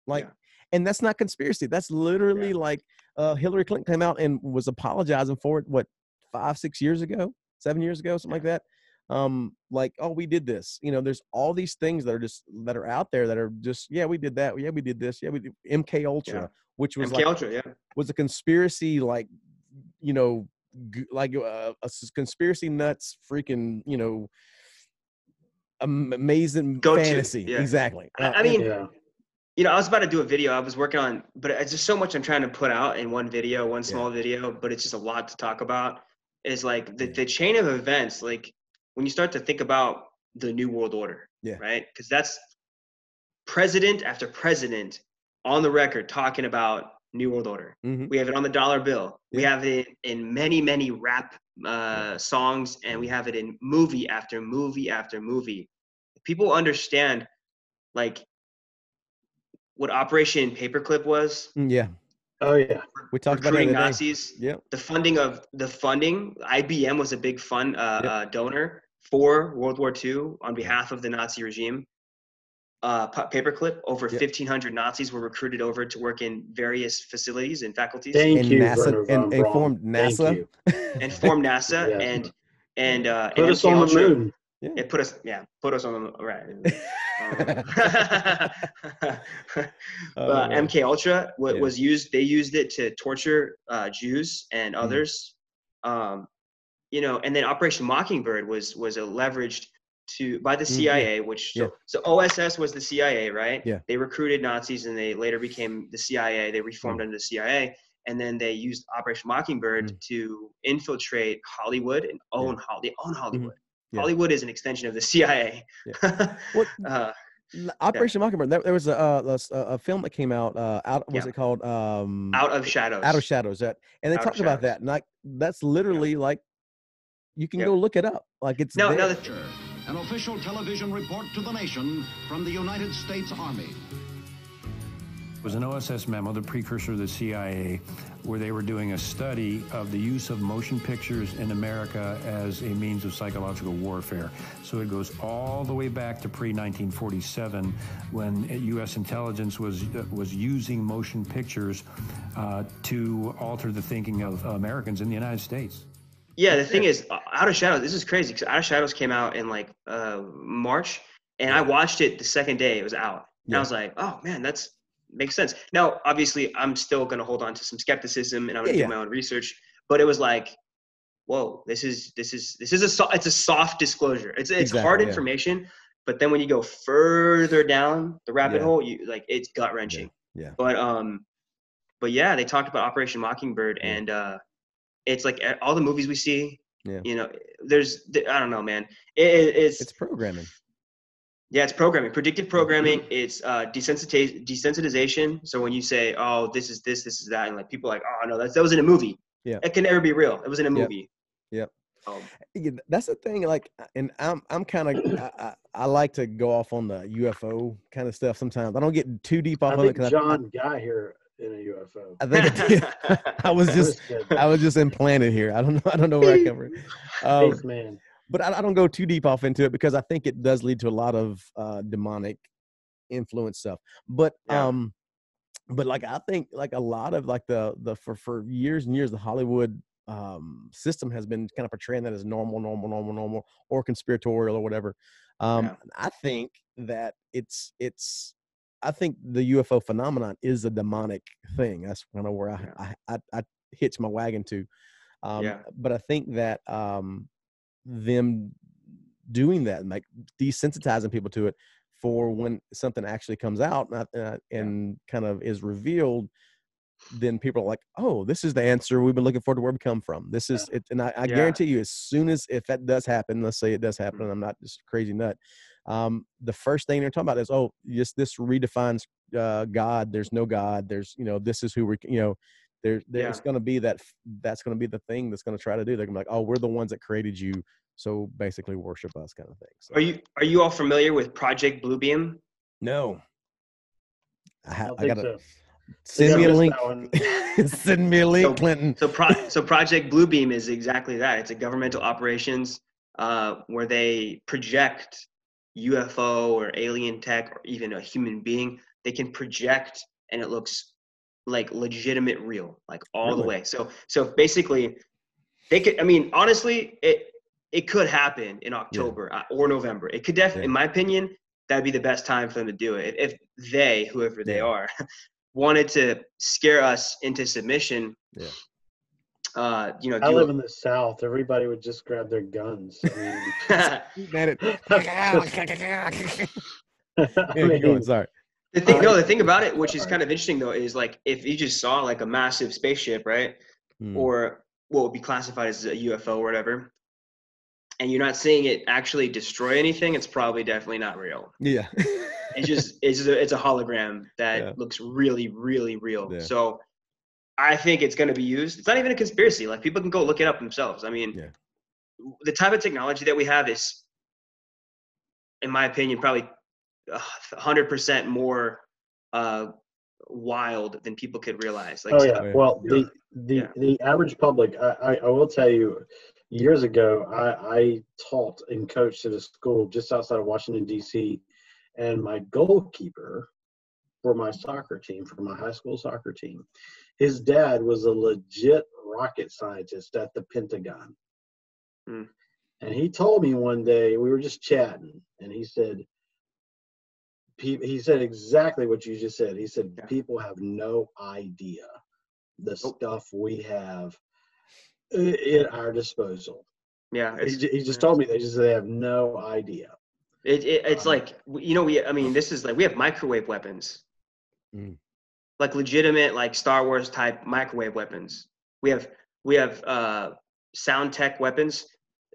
Like, Yeah. and that's not conspiracy. That's literally like uh, Hillary Clinton came out and was apologizing for it. What five, six years ago, seven years ago, something like that. Um, like, oh, we did this. You know, there's all these things that are just that are out there that are just, yeah, we did that. Yeah, we did this. Yeah, we did MK Ultra, which was MK like Ultra, yeah. was a conspiracy, like you know, like uh, a s- conspiracy nuts, freaking, you know, amazing Go-to, fantasy. yeah. Exactly. I- Uh, I mean, Yeah. you know, I was about to do a video. I was working on, but it's just so much I'm trying to put out in one video, one Yeah. small video. But it's just a lot to talk about. Is like the the chain of events. Like when you start to think about the new world order, Yeah. right? Because that's president after president on the record talking about new world order. mhm. We have it on the dollar bill. We have it in many, many rap uh, songs, and we have it in movie after movie after movie. People understand, like, what Operation Paperclip was. Mm, yeah, Oh yeah. we talked about it recruiting the. Nazis. Yep. The funding of the funding. IBM was a big fund uh, Yep. uh, donor for World War II on behalf of the Nazi regime. Uh, paperclip. Over Yep. 1,500 Nazis were recruited over to work in various facilities and faculties. Thank [LAUGHS] And you, NASA Werner and, von and Braun. formed NASA. and formed NASA Yeah. and and uh, Put and us on the MK Ultra. moon. It put us yeah put us on the right. [LAUGHS] [LAUGHS] Um, Oh. MK Ultra wa- Yeah. was used. They used it to torture uh, Jews and Mm-hmm. others. Um, you know, and then Operation Mockingbird was was a leveraged to by the. CIA, which so, Yeah. so OSS was the CIA, right? Yeah. They recruited Nazis and they later became the CIA. They reformed under the CIA, and then they used Operation Mockingbird Mm. to infiltrate Hollywood and own Hol- they own Hollywood. Mm-hmm. Yeah. Hollywood is an extension of the CIA. [LAUGHS] What- uh, L- Operation Mockingbird. There, there was a, uh, a s- a- a film that came out. Uh, out was Yeah. it called? Um, out of shadows. Out of Shadows. That and they Out talked about that. And like that's literally like you can Yep. go look it up. Like it's No, there. no, the, An official television report to the nation from the United States Army. It was an OSS memo, the precursor of the CIA, where they were doing a study of the use of motion pictures in America as a means of psychological warfare. So it goes all the way back to pre-1947, when U.S. intelligence was uh, was using motion pictures uh, to alter the thinking of Americans in the United States. Yeah. The thing is, Out of Shadows. This is crazy because Out of Shadows came out in like uh, March, and I watched it the second day it was out. And Yeah. I was like, oh man, that's makes sense. Now, obviously, I'm still gonna hold on to some skepticism, and I'm gonna Yeah, do yeah. my own research. But it was like, whoa, this is this is this is a so, it's a soft disclosure. It's it's Exactly, hard information, but then when you go further down the rabbit hole, you like it's gut wrenching. yeah. But um, but yeah, they talked about Operation Mockingbird, and uh, it's like uh, all the movies we see, Yeah. You know, there's I don't know, man. It, it- it's, It's programming. yeah, it's programming, predictive programming. It's uh, desensitiz- desensitization. So when you say, "Oh, this is this, this is that," and like people are like, "Oh no, that's that was in a movie." Yeah. it can never be real. It was in a movie. Yep. Um, Yeah, that's the thing like and i'm i'm kind of [CLEARS THROAT] I, I, I like to go off on the ufo kind of stuff sometimes i don't get too deep off I on it think 'cause I- John got here in a UFO. I, think I, did. [LAUGHS] [LAUGHS] I was just i was just implanted here i don't know i don't know where i [LAUGHS] come from um, man. but I, I don't go too deep off into it because i think it does lead to a lot of uh demonic influence stuff but Yeah. um but like i think like a lot of like the the for for years and years the hollywood um system has been kind of portraying that as normal normal normal normal or conspiratorial or whatever um Yeah. i think that it's it's i think the ufo phenomenon is a demonic thing that's kind of where I, Yeah. I, I i hitch my wagon to um Yeah. but i think that um them doing that like desensitizing people to it for when something actually comes out and, uh, and kind of is revealed then people are like oh this is the answer we've been looking for to where we come from this is it and i, I Yeah. guarantee you as soon as if that does happen let's say it does happen Mm. and i'm not just a crazy nut um, the first thing they're talking about is oh just this redefines uh, god there's no god there's you know this is who we're you know there there's Yeah. going to be that that's going to be the thing that's going to try to do they're going to be like oh we're the ones that created you so basically worship us kind of thing so Are you are you all familiar with Project Bluebeam? no i, I ha- don't I gotta so. send me Yeah, a I link missed that one. send me a link [LAUGHS] So- clinton So pro- [LAUGHS] so Project Bluebeam is exactly that. It's a governmental operations uh, where they project UFO or alien tech or even a human being. They can project and it looks like legitimate real, like all the way. So so basically they could I mean honestly it it could happen in October uh, or November. It could definitely Yeah. in my opinion that'd be the best time for them to do it. If they whoever they Yeah. are [LAUGHS] wanted to scare us into submission Yeah. Uh, you know, I do live in the South. Everybody would just grab their guns. I mean, it. [LAUGHS] I Yeah, going, sorry the thing, no, the thing about it, which is kind of interesting though, is like if you just saw like a massive spaceship, right, Mm. or what would be classified as a UFO or whatever, and you're not seeing it actually destroy anything, it's probably definitely not real. yeah It's just it's just a, it's a hologram that Yeah. looks really really real. Yeah. So I think it's going to be used. It's not even a conspiracy. Like people can go look it up themselves. I mean, Yeah. the type of technology that we have is, in my opinion, probably hundred percent more uh, wild than people could realize. Like, oh yeah. Yeah. Well, the the Yeah. the average public, I, I I will tell you, years ago, I I taught and coached at a school just outside of Washington D.C., and my goalkeeper for my soccer team, for my high school soccer team, his dad was a legit rocket scientist at the Pentagon. Hmm. And he told me one day we were just chatting, and he said, he, he said exactly what you just said. He said, Yeah. people have no idea the Nope. stuff we have at our disposal. yeah, He, he just told me they just they have no idea. it, it, it's Um, like you know we I mean this is like we have microwave weapons, Mm. like legitimate like Star Wars type microwave weapons. We have we have uh, sound tech weapons,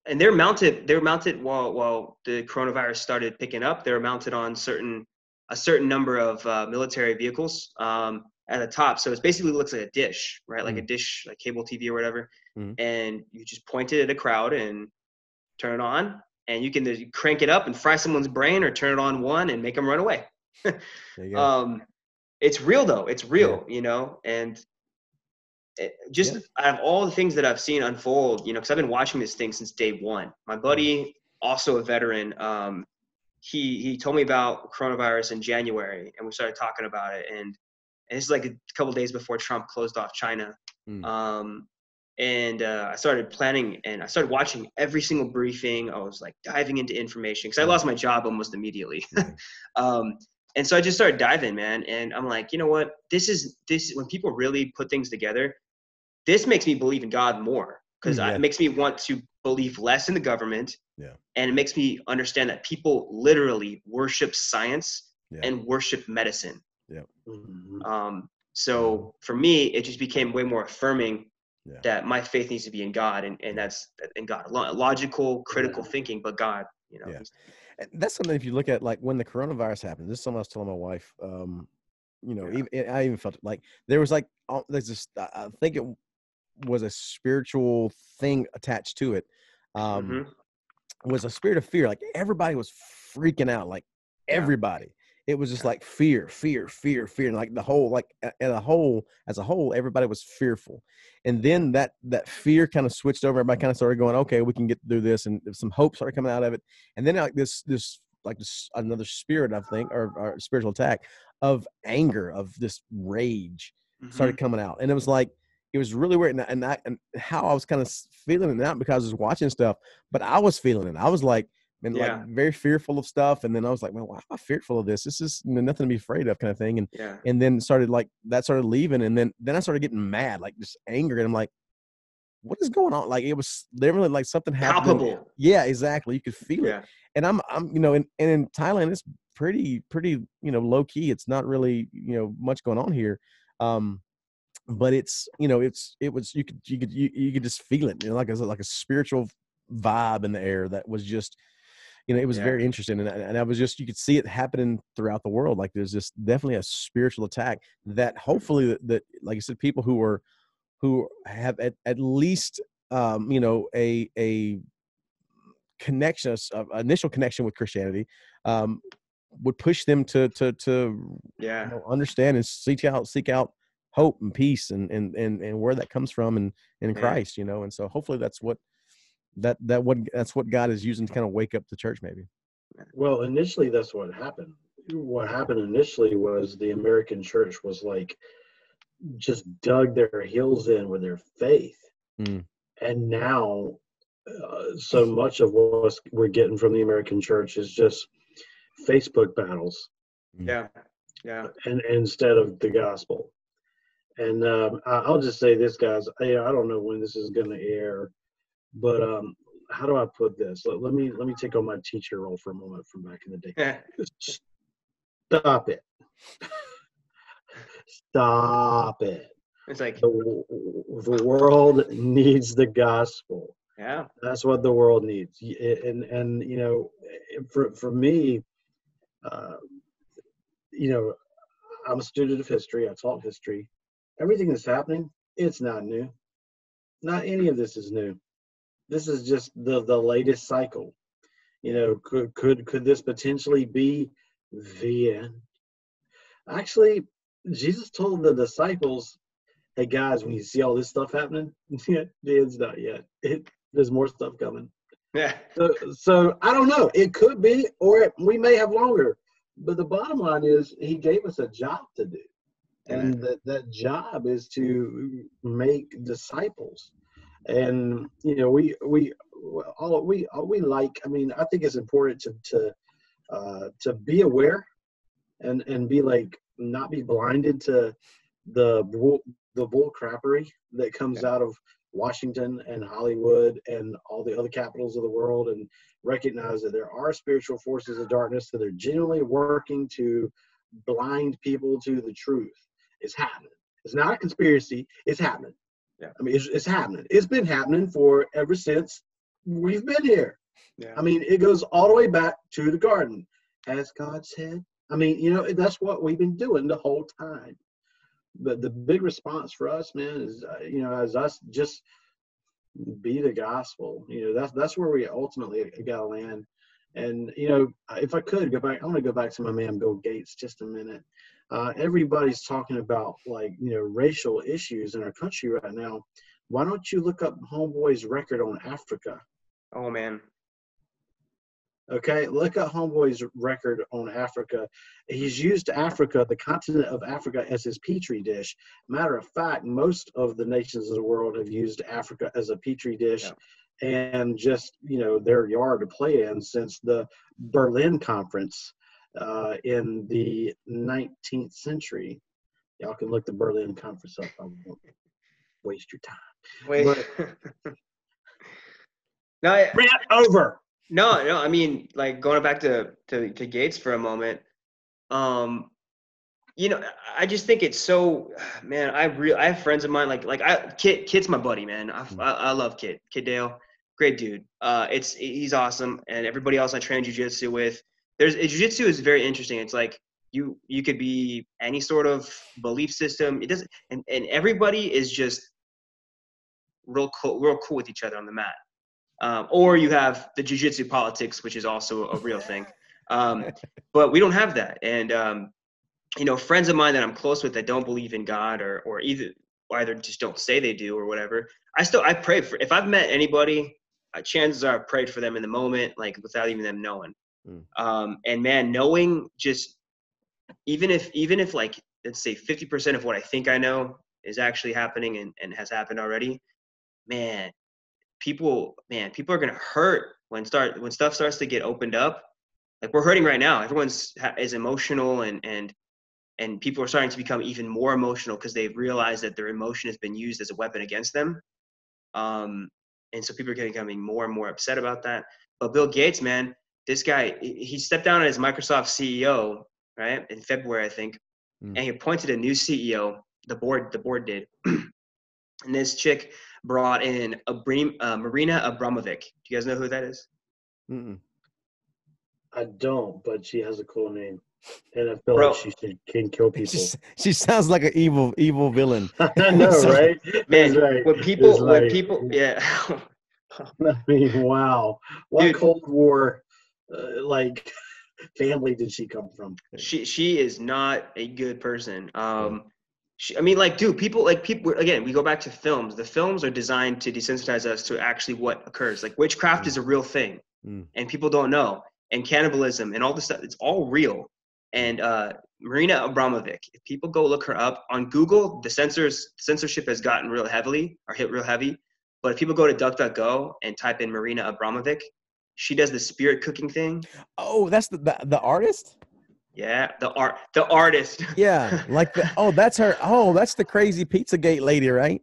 and they're mounted. They're mounted while while the coronavirus started picking up. They were mounted on certain a certain number of uh, military vehicles um, at the top. So it basically looks like a dish, right? Like a dish, like cable TV or whatever. Mhm. And you just point it at a crowd and turn it on, and you can crank it up and fry someone's brain, or turn it on one and make them run away. [LAUGHS] There you go. um it's real though it's real you know and it, just Yeah. out of all the things that i've seen unfold you know because i've been watching this thing since day one my buddy also a veteran um he he told me about coronavirus in january and we started talking about it and and this is like a couple days before trump closed off china Mm. um and uh, I started planning and I started watching every single briefing. I was like diving into information because I lost my job almost immediately. Yeah. [LAUGHS] um, and so I just started diving, man. And I'm like, you know what? This is this when people really put things together. This makes me believe in God more because Mm, yeah. it makes me want to believe less in the government. Yeah. And it makes me understand that people literally worship science Yeah. and worship medicine. Mhm. Um, so for me, it just became way more affirming Yeah. that my faith needs to be in God and, and that's in God. Lo- Logical, critical Yeah. thinking, but God, you know. Yeah. That's something if you look at like when the coronavirus happened this is something i was telling my wife um you know Yeah. even, i even felt like there was like there's this i think it was a spiritual thing attached to it um Mhm. was a spirit of fear like everybody was freaking out like everybody it was just like fear fear fear fear and like the whole like as a whole as a whole everybody was fearful. And then that that fear kind of switched over everybody kind of started going okay we can get through this and some hope started coming out of it. And then like this this like this another spirit i think or, or spiritual attack of anger of this rage started mm-hmm. coming out. And it was like it was really weird and, I- and, I, and how i was kind of feeling it not because i was watching stuff but i was feeling it. I was like man Yeah. like very fearful of stuff and then i was like man why am i fearful of this this is nothing to be afraid of kind of thing and Yeah. and then started like that started leaving and then then i started getting mad like just angry and i'm like what is going on like it was literally like something happened Palpable. yeah exactly you could feel it and i'm i'm you know and, and in thailand it's pretty pretty you know low key it's not really you know much going on here um but it's you know it's it was you could you could you, you could just feel it you know like a like a spiritual vibe in the air that was just you know it was Yeah. very interesting and, I- and i was just you could see it happening throughout the world like there's just definitely a spiritual attack that hopefully that, that like i said people who are who have at, at least um you know a a connection a initial connection with christianity um would push them to to to you Yeah. know, understand and seek out seek out hope and peace and and and, and where that comes from and in Yeah. christ you know and so hopefully that's what that that what that's what god is using to kind of wake up the church maybe Well, initially, that's what happened. What happened initially was the American church was like just dug their heels in with their faith. Mm. And now, uh, so much of what we're getting from the American church is just Facebook battles Yeah. Yeah. and instead of the gospel. And um, I- I'll just say this, guys. I, I don't know when this is going to air, but um, how do I put this? Let, let me let me take on my teacher role for a moment from back in the day. Stop it. Stop it. It's like, The, the world needs the gospel. yeah. That's what the world needs. And and you know, for for me, uh, you know, I'm a student of history. I taught history. Everything that's happening, it's not new. Not any of this is new. This is just the the latest cycle. You know, could could could this potentially be the end? Actually, Jesus told the disciples, "Hey guys, when you see all this stuff happening, [LAUGHS] the end's not yet. It, there's more stuff coming." Yeah. So, so I don't know. It could be, or we may have longer. But the bottom line is, he gave us a job to do, and that that job is to make disciples. And you know, we we all we all we like. I mean, I think it's important to to uh, to be aware, and and be like not be blinded to the bull, the bull crappery that comes out of Washington and Hollywood and all the other capitals of the world and recognize that there are spiritual forces of darkness that are genuinely working to blind people to the truth. It's happening. It's not a conspiracy. It's happening. Yeah. I mean, it's, it's happening. It's been happening for ever since we've been here. Yeah. I mean, it goes all the way back to the garden. As God said. I mean, you know, that's what we've been doing the whole time. But the big response for us, man, is uh, you know, as us just be the gospel. You know, that's that's where we ultimately got to land. And you know, if I could go back, I want to go back to my man Bill Gates just a minute. Uh, everybody's talking about like you know racial issues in our country right now. Why don't you look up Homeboy's record on Africa? Oh man. Okay, look at Homeboy's record on Africa. He's used Africa, the continent of Africa, as his petri dish. Matter of fact, most of the nations of the world have used Africa as a petri dish and just, you know, their yard to play in since the Berlin Conference uh, in the 19th century. Y'all can look the Berlin Conference up. I won't waste your time. Wait. [LAUGHS] no, I, Rant over. no, no. I mean, like going back to, to to Gates for a moment. Um, you know, I just think it's so, [SIGHS] man. I real I have friends of mine like like I Kit Kit's my buddy, man. I, Mm. I, I love Kit Kit Dale, great dude. Uh, it's he's awesome, and everybody else I train jujitsu with. There's jujitsu is very interesting. It's like you you could be any sort of belief system. It doesn't, and and everybody is just real cool, real cool with each other on the mat. Um, or you have the jujitsu politics, which is also a real thing. Um, [LAUGHS] but we don't have that, and um, you know, friends of mine that I'm close with that don't believe in God or or either or either just don't say they do or whatever. I still I pray for if I've met anybody, uh, chances are I've prayed for them in the moment, like without even them knowing. Mm. Um, and man, knowing just even if even if like let's say 50% of what I think I know is actually happening and, and has happened already, man, people man, people are gonna hurt when start when stuff starts to get opened up. Like we're hurting right now. Everyone's is emotional and and and people are starting to become even more emotional because they've realized that their emotion has been used as a weapon against them. Um, and so people are becoming more and more upset about that. But Bill Gates, man, this guy, he he stepped down as Microsoft CEO, right, in February, I think, Mm. and he appointed a new CEO. The board, the board did, [CLEARS THROAT] and this chick brought in Abrim, uh, Marina Abramovic. Do you guys know who that is? Mm-mm. I don't, but she has a cool name, and I feel Bro. like she should, can kill [LAUGHS] people. just- she sounds like an evil evil villain. [LAUGHS] I know, [LAUGHS] So- right? Man, That's right. when people, It's when like- people, yeah. I mean, wow. What Dude. Cold War, uh, like, [LAUGHS] family did she come from? she she is not a good person. Um she, i mean like dude people like people again we go back to films. The films are designed to desensitize us to actually what occurs. Like witchcraft is a real thing Mm. and people don't know. And cannibalism and all this stuff it's all real. And uh marina abramovic if people go look her up on google the censors censorship has gotten real heavily or hit real heavy. But if people go to duckduckgo and type in marina abramovic she does the spirit cooking thing Oh, that's the, the the artist. yeah the art the artist [LAUGHS] Yeah, like the oh, that's her. Oh, that's the crazy PizzaGate lady, right?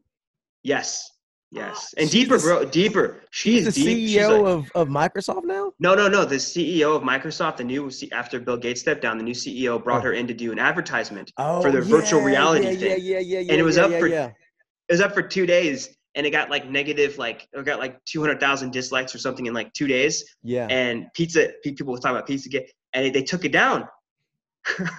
Yes. Yes. [GASPS] And She's deeper, bro. Deeper. She's She's the deep. CEO like- of, of Microsoft now. no, no, no. The CEO of Microsoft, the new after Bill Gates stepped down, the new CEO brought Oh. her in to do an advertisement. Oh, For their virtual reality yeah, thing. Yeah, yeah, yeah, yeah. And it was yeah, up yeah, for- yeah. It was up for two days, and it got like negative, like it got like two hundred thousand dislikes or something in like two days. Yeah. And pizza, people were talking about pizza, get, and they, took it down. [LAUGHS]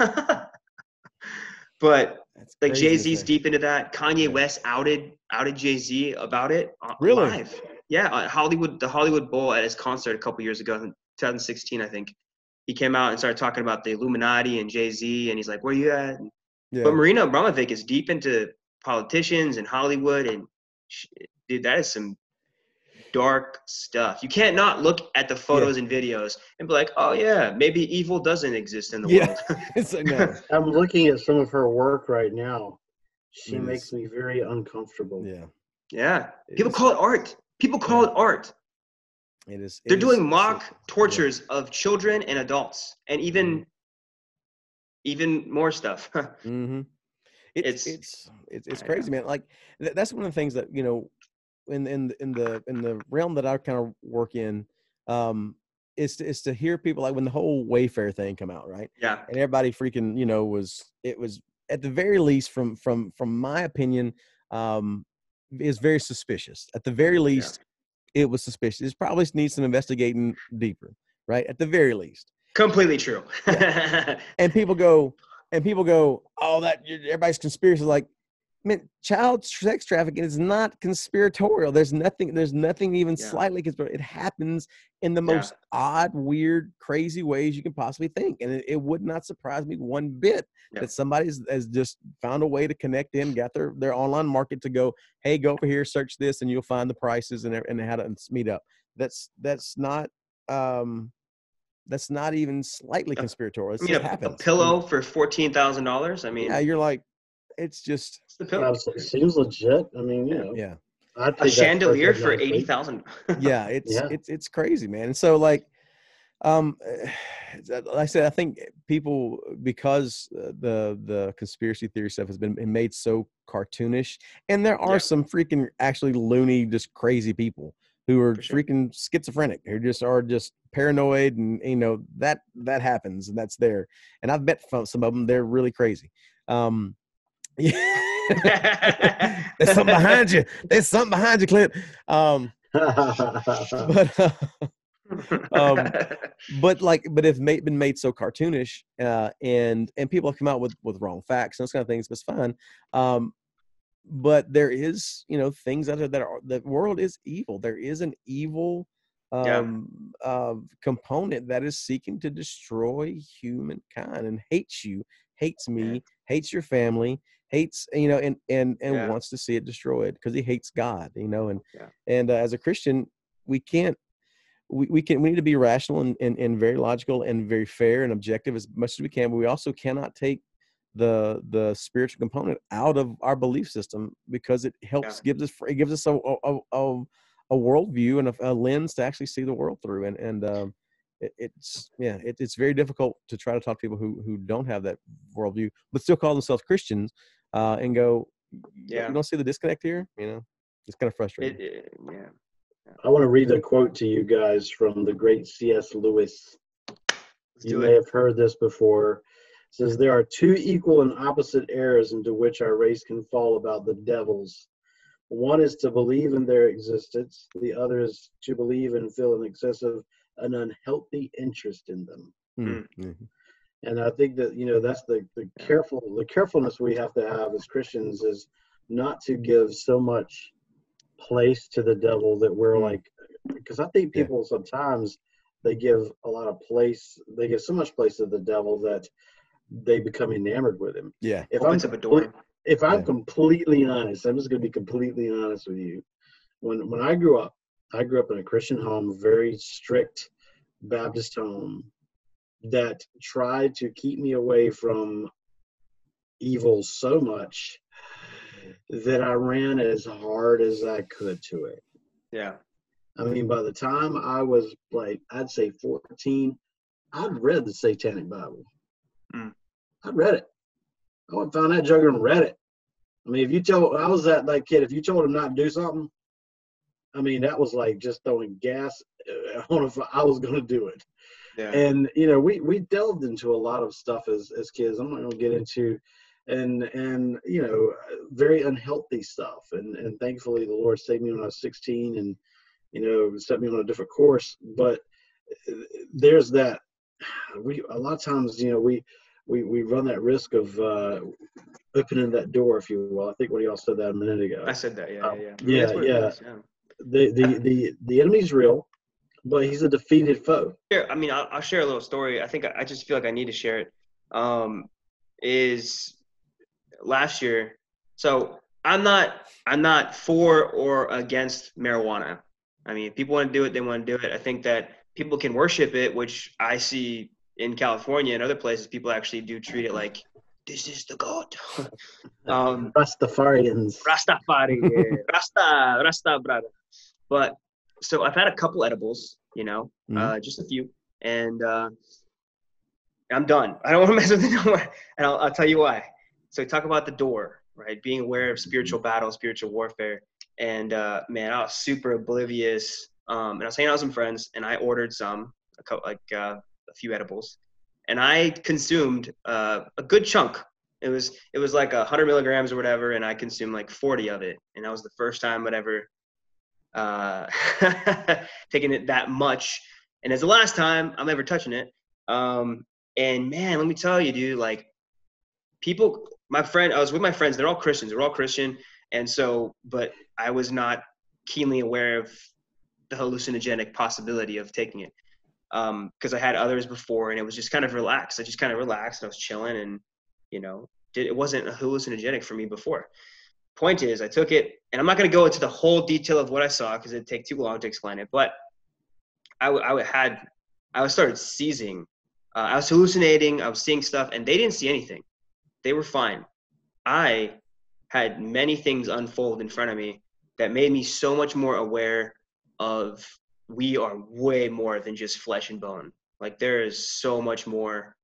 but That's like Jay-Z's deep into that. Kanye. West outed outed Jay Z about it. uh, Really? Live. Yeah, at Hollywood, the Hollywood Bowl at his concert a couple years ago, 2016, I think. He came out and started talking about the Illuminati and Jay Z, and he's like, "Where you at?" Yeah. But Marina Abramovic is deep into politicians and Hollywood, and dude, that is some dark stuff. You can't not look at the photos and videos and be like, "Oh yeah, maybe evil doesn't exist in the Yeah. world." [LAUGHS] [LAUGHS] It's no. I'm looking at some of her work right now. She It makes me very uncomfortable. Yeah. yeah, It people is- call it art. People call Yeah. it art. It is. it They're is doing mock Yeah. tortures of children and adults, and even Mm-hmm. even more stuff. [LAUGHS] Mm-hmm. It's It's- it's it's it's crazy, man. Like th- that's one of the things that you know, in in the- in the in the realm that I kind of work in, um, is to, is to hear people like when the whole Wayfair thing come out, right? yeah, And everybody freaking you know was it was at the very least from from from my opinion, um, is very suspicious. At the very least, it was suspicious. It probably needs some investigating deeper, right? At the very least. completely true. [LAUGHS] and people go and people go oh that everybody's conspiracy like man child sex trafficking is not conspiratorial there's nothing there's nothing even Yeah. slightly conspiratorial it happens in the Yeah. most odd weird crazy ways you can possibly think and it, it would not surprise me one bit Yeah. that somebody has, just found a way to connect in got their their online market to go hey go over here search this and you'll find the prices and, and how to meet up that's that's not um that's not even slightly conspiratorial. It I mean, just a, a happens. pillow for fourteen thousand dollars. I mean, Yeah, you're like, it's just it's the pillow. Absolutely. Seems legit. I mean, you know, yeah, A chandelier for eighty thousand. [LAUGHS] yeah. It's Yeah. it's it's crazy, man. And so like, um, [SIGHS] uh, like I said, I think people because uh, the the conspiracy theory stuff has been made so cartoonish, and there are Yeah. some freaking actually loony, just crazy people who are sure. freaking schizophrenic, who just are just paranoid, and you know that that happens, and that's there. And I've met some of them; they're really crazy. Um, [LAUGHS] yeah. [LAUGHS] There's something behind you. There's something behind you, Clint. Um, [LAUGHS] but uh, um, but like but if made, been made so cartoonish uh and and people have come out with with wrong facts and those kind of things but it's fine um but there is you know things out there that are the world is evil there is an evil Yeah. um uh, component that is seeking to destroy humankind and hates you hates me hates your family hates you know and and and Yeah. wants to see it destroyed because he hates god you know and Yeah. and uh, as a christian we can't we, we can we need to be rational and, and, and very logical and very fair and objective as much as we can but we also cannot take the the spiritual component out of our belief system because it helps gives us it gives us a a, a, a worldview and a, a lens to actually see the world through and and um, it, it's yeah it, it's very difficult to try to talk to people who who don't have that worldview but still call themselves christians uh, and go Yeah. you don't see the disconnect here you know it's kind of frustrating It- it- yeah. I want to read a quote to you guys from the great C.S. Lewis. Let's You may it. have heard this before. It says there are two equal and opposite errors into which our race can fall about the devils. One is to believe in their existence. The other is to believe and feel an excessive, an unhealthy interest in them. Mm, mhm. And I think that you know that's the the careful the carefulness we have to have as Christians is not to give so much place to the devil that we're like because I think Yeah. people sometimes they give a lot of place they give so much place to the devil that they become enamored with him. yeah If Opens up a door. if I'm Yeah. completely honest, I'm just going to be completely honest with you. When when I grew up, I grew up in a Christian home, very strict Baptist home that tried to keep me away from evil so much that I ran as hard as I could to it. Yeah. I mean, by the time I was like, I'd say 14, I'd read the Satanic Bible. Mm. I'd read it. I went and found that jugger and read it. I mean, if you told, I was that like kid, if you told him not to do something, I mean, that was like just throwing gas uh, on if I was going to do it. Yeah. And, you know, we, we delved into a lot of stuff as, as kids. I'm not going to get into, and, and, you know, very unhealthy stuff. And, and thankfully the Lord saved me when I was 16 and, you know, set me on a different course. But uh, there's that, we, a lot of times, you know, we, we, we run that risk of uh, opening that door, if you will. I think what y'all said that a minute ago. I said that. Yeah. Oh, yeah. yeah, it yeah. is, yeah. The, the, the, the enemy's real, but he's a defeated foe. share, I mean, I'll, I'll share a little story. I think I, I just feel like I need to share it. Um, is last year. So I'm not I'm not for or against marijuana. I mean, if people want to do it, they want to do it. I think that people can worship it, which I see in California and other places. People actually do treat it like this is the god. [LAUGHS] um, Rastafarians. Rastafari. [LAUGHS] Rasta, Rasta, brother. But so I've had a couple edibles, you know, Mhm. uh, just a few, and uh, I'm done. I don't want to [LAUGHS] mess with it no more, and I'll, I'll tell you why. So talk about the door, right? Being aware of spiritual battle, spiritual warfare, and uh, man, I was super oblivious. Um, and I was hanging out with some friends, and I ordered some, a couple, like uh, a few edibles, and I consumed uh, a good chunk it was it was like a hundred milligrams or whatever, and I consumed like forty of it, and that was the first time I'd ever uh, [LAUGHS] taken it that much, and it's the last time I'm ever touching it. Um, and man, let me tell you, dude, like people, my friend, I was with my friends. They're all Christians. They're all Christian, and so, but I was not keenly aware of the hallucinogenic possibility of taking it because I had others before, and it was just kind of relaxed. I just kind of relaxed. And I was chilling, and you know, did, it wasn't hallucinogenic for me before. Point is, I took it, and I'm not going to go into the whole detail of what I saw because it'd take too long to explain it. But I, had, I started seizing. Uh, I was hallucinating. I was seeing stuff, and they didn't see anything. They were fine. I had many things unfold in front of me that made me so much more aware of we are way more than just flesh and bone. Like there is so much more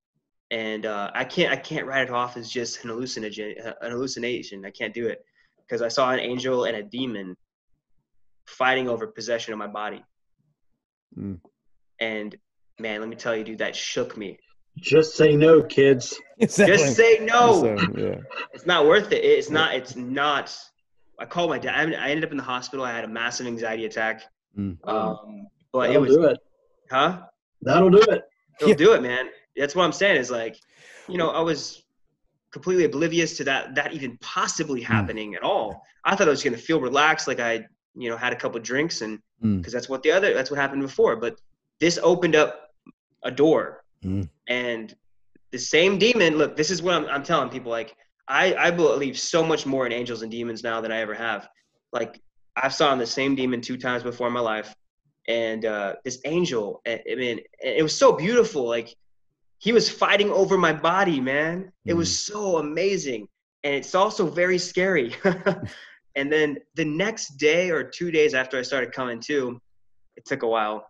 and uh, I can't I can't write it off as just an hallucinogen an hallucination. I can't do it because I saw an angel and a demon fighting over possession of my body. Mm. And man, let me tell you, dude, that shook me. Just say no, kids. Exactly. [LAUGHS] Just say no. So, yeah. [LAUGHS] It's not worth it. It's not. It's not. I called my dad. I I ended up in the hospital. I had a massive anxiety attack. Mm. Um, but That'll it was, do it. huh? That'll do it. It'll Yeah. do it, man. That's what I'm saying. Is like, you know, I was completely oblivious to that that even possibly happening at all. I thought I was gonna feel relaxed, like I, you know, had a couple drinks, and Mm. because that's what the other that's what happened before. But this opened up a door, Mm. and the same demon. Look, this is what I'm, I'm telling people. Like, I I believe so much more in angels and demons now than I ever have. Like, I've saw the same demon two times before in my life, and uh, this angel. I I mean, it was so beautiful. Like, he was fighting over my body, man. It was so amazing, and it's also very scary. [LAUGHS] and then the next day or two days after I started coming to, it took a while.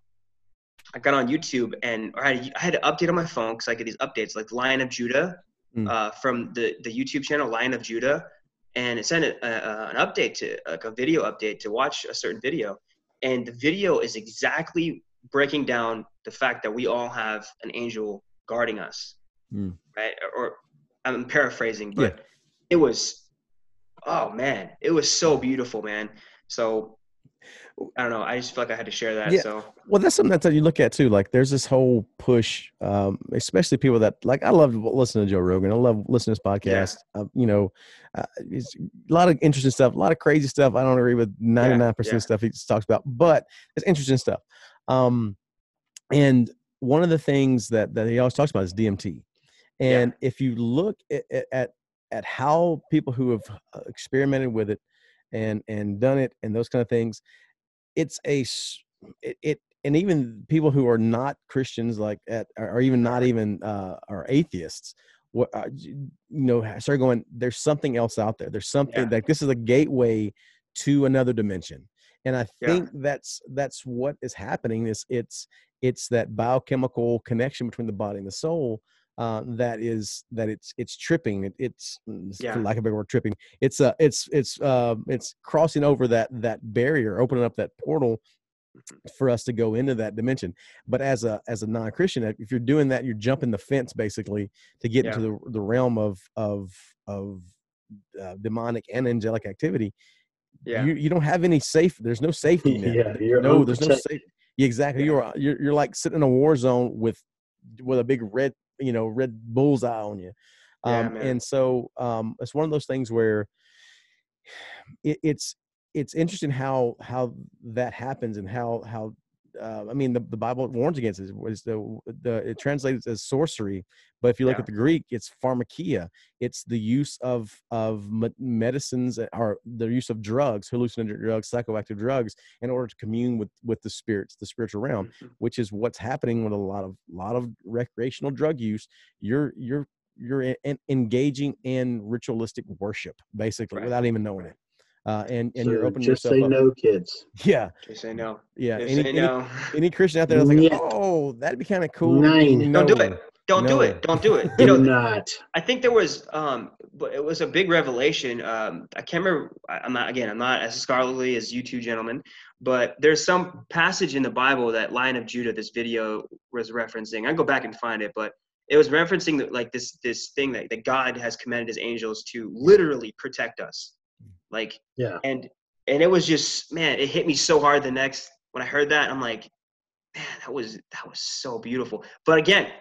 I got on YouTube and I, had, I had to update on my phone because I get these updates like Lion of Judah Mm. uh, from the, the YouTube channel Lion of Judah, and it sent a, a, an update to like a video update to watch a certain video, and the video is exactly breaking down the fact that we all have an angel guarding us, Mm. right? Or I'm paraphrasing, but it was, oh man, it was so beautiful, man. So I don't know. I just feel like I had to share that. Yeah. So Well, that's something that you look at too. Like, there's this whole push, um, especially people that like. I love listening to Joe Rogan. I love listening to his podcast. Uh, you know, uh, it's a lot of interesting stuff, a lot of crazy stuff. I don't agree with 99 percent yeah. of stuff he talks about, but it's interesting stuff. Um, and one of the things that that he always talks about is DMT. And if you look at, at- at at how people who have uh, experimented with it and and done it and those kind of things, it's a it, it and even people who are not Christians, like at or even not even uh, are atheists, what uh, you know, start going. There's something else out there. There's something Yeah. like this is a gateway to another dimension, and I Yeah. think that's that's what is happening. Is it's it's that biochemical connection between the body and the soul uh, that is that it's it's tripping. It, it's mm, Yeah. for lack of a better word, tripping. It's uh it's it's uh, it's crossing over that that barrier, opening up that portal for us to go into that dimension. But as a as a non Christian, if you're doing that, you're jumping the fence basically to get Yeah. into the the realm of of of uh, demonic and angelic activity. yeah, You you don't have any safe. There's no [LAUGHS] safety net. Yeah, you're no, there's no unprotected. safe. Yeah, exactly. Yeah. You're you're you're like sitting in a war zone with with a big red you know red bullseye on you. Um, and so um, it's one of those things where [SIGHS] it, it's it's interesting how how that happens and how how uh, I mean the, the Bible warns against it. The the it translates as sorcery, but if you look Yeah. at the Greek, it's pharmakeia. It's the use of of medicines or the use of drugs, hallucinogenic drugs, psychoactive drugs, in order to commune with with the spirits, the spiritual realm Mhm. which is what's happening with a lot of lot of recreational drug use you're you're you're en- en- engaging in ritualistic worship basically Right, without even knowing right. it uh, and and So you're opening just yourself say up no, kids. yeah Just say no. yeah Just any, say any, no. any christian out there that's like Yeah. oh that'd be kind of cool Nine. Don't do it. Don't do it. Don't do it. [LAUGHS] You know, not. I think there was um but it was a big revelation. Um I can't remember I- I'm not again, I'm not as scholarly as you two gentlemen, but there's some passage in the Bible that Lion of Judah this video was referencing. I go back and find it, but it was referencing like this this thing that, that God has commanded his angels to literally protect us. Like Yeah. and and it was just man, it hit me so hard the next when I heard that, I'm like, man, that was that was so beautiful. But again,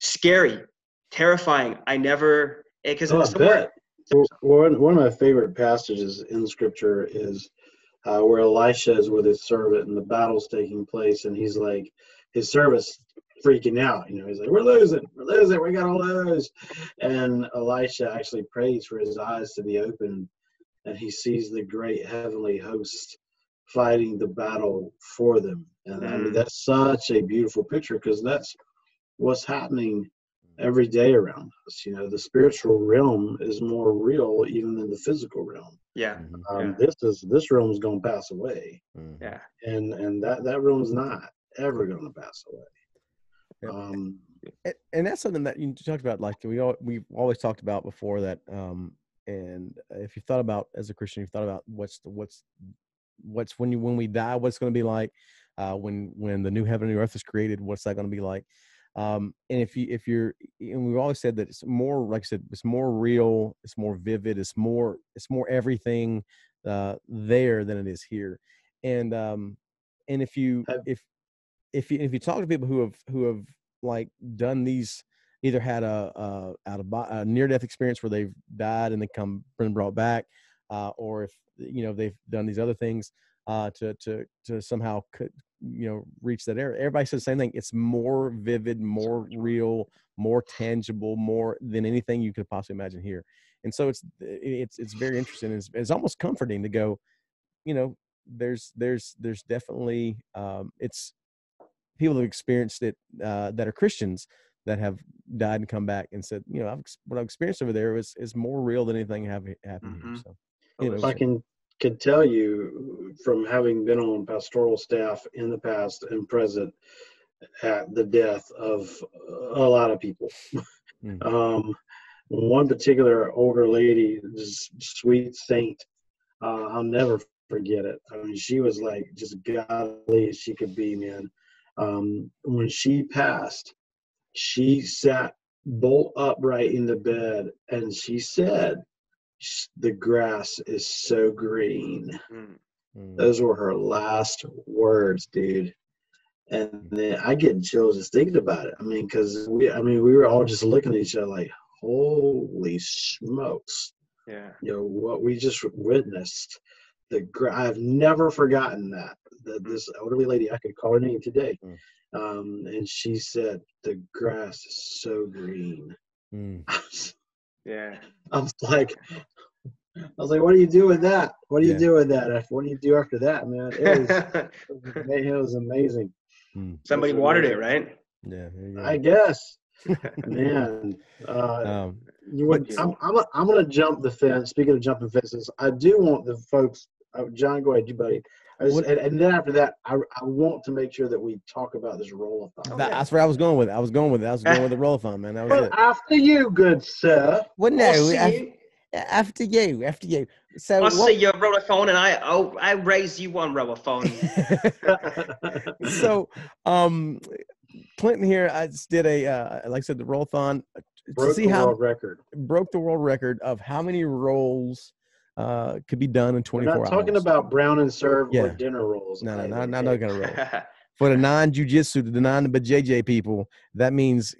scary, terrifying. I never because Oh, I bet. Well, One, one of my favorite passages in scripture is uh, where Elisha is with his servant and the battle's taking place, and he's like, his servant's freaking out. You know, he's like, "We're losing, we're losing, we gotta lose." And Elisha actually prays for his eyes to be opened, and he sees the great heavenly host fighting the battle for them. And I mean, Mm. that's such a beautiful picture because that's what's happening every day around us. You know, the spiritual realm is more real even than the physical realm. yeah, Mhm, Um, Yeah. This is this realm is going to pass away, mhm. yeah, and and that that realm's not ever going to pass away. Yeah. Um, and, and that's something that you talked about like we all we've always talked about before that um and if you've thought about as a christian you've thought about what's the what's what's when you when we die, what's going to be like. Uh, when when the new heaven and new earth is created, what's that going to be like? Um, and if you if you're and we've always said that it's more like I said, it's more real, it's more vivid, it's more it's more everything uh, there than it is here. And um, and if you if if you if you talk to people who have who have like done these either had a, a out of a near death experience where they've died and they come been brought back, uh, or if you know they've done these other things uh, to to to somehow you know reach that area. Everybody says the same thing. It's more vivid, more real, more tangible, more than anything you could possibly imagine here. And so it's it's it's very interesting. It's, it's almost comforting to go, you know, there's there's there's definitely um, it's people have experienced it uh, that are Christians that have died and come back and said, you know, I've, what I've experienced over there is is more real than anything have happened mm-hmm. here. So, you know, I can can tell you from having been on pastoral staff in the past and present at the death of a lot of people. Mm-hmm. [LAUGHS] um, one particular older lady, sweet saint, uh, I'll never forget it. I mean, she was like just godly as she could be, man. Um, when she passed, she sat bolt upright in the bed and she said, The grass is so green. Mm. Those were her last words, dude. And then I get chills just thinking about it. I mean, because we, I mean, we were all just looking at each other like, holy smokes. Yeah. You know, what we just witnessed. The gra- I've never forgotten that. The, this elderly lady, I could call her name today. Mm um, and she said the grass is so green. Mm. [LAUGHS] yeah, [LAUGHS] I was like, I was like, what do you do with that? What do you yeah. do with that? What do you do after that, man? It was, [LAUGHS] it was amazing. Mm. Somebody watered it, right? Yeah, I guess. man, uh, um, you would. I'm, I'm, a, I'm going to jump the fence. Speaking of jumping fences, I do want the folks. Uh, John, go ahead, you buddy. Was, and, and, then after that, I, I want to make sure that we talk about this roll-a-thon. That, that's where I was going with it. I was going with it. I was going with the [LAUGHS] roll-a-thon, man. That was well, it. After you, good sir. Well, no, after, after, you, after you. So I see your roll-a-thon, and I oh, I raise you one roll-a-thon. [LAUGHS] [LAUGHS] so, um, Clinton here, I just did a uh, like I said, the roll-a-thon broke to see how record broke the world record of how many rolls uh, could be done in 24 We're not talking about brown and serve yeah. or dinner rolls. No, no, no, not, not gonna roll. [LAUGHS] For the non-jujitsu, the non-BJJ people, that means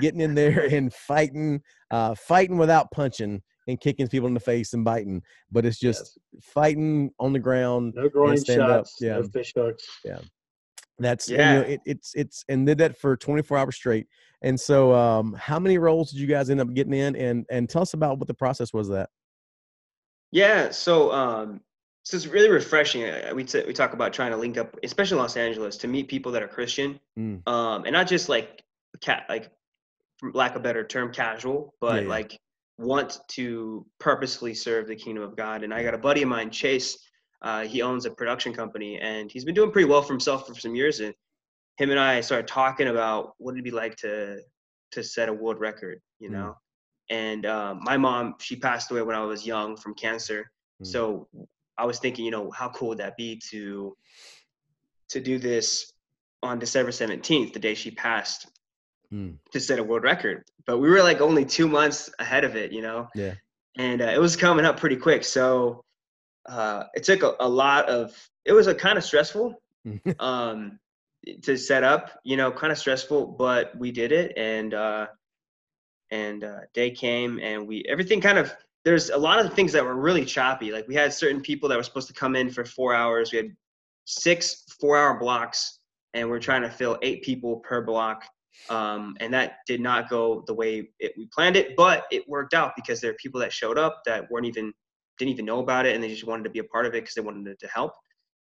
getting in there and fighting, uh, fighting without punching and kicking people in the face and biting, but it's just yes. fighting on the ground. No groin shots. Up. Yeah. No fish hooks. Yeah. That's yeah. You know, it, it's it's and did that for 24 hours straight. And so, um, how many rolls did you guys end up getting in? And and tell us about what the process was. That yeah, so um, so it's really refreshing. We t- we talk about trying to link up, especially in Los Angeles, to meet people that are Christian, mm. um, and not just like cat like, for lack of a better term, casual, but yeah, yeah. like want to purposefully serve the kingdom of God. And I got a buddy of mine, Chase. Uh, he owns a production company, and he's been doing pretty well for himself for some years. And him and I started talking about what it'd be like to to set a world record, you mm. And um, my mom, she passed away when I was young from cancer. Mm. So I was thinking, you know, how cool would that be to to do this on December 17th, the day she passed, mm. to set a world record. But we were like only two months ahead of it, you know. Yeah. And uh, it was coming up pretty quick, so uh, it took a, a, lot of. It was a kind of stressful [LAUGHS] um, to set up, you know, kind of stressful, but we did it, and uh, and uh, day came and we everything kind of there's a lot of things that were really choppy. Like we had certain people that were supposed to come in for four hours. We had six four hour blocks and we're trying to fill eight people per block um, and that did not go the way it, we planned it but it worked out because there are people that showed up that weren't even didn't even know about it and they just wanted to be a part of it because they wanted to help.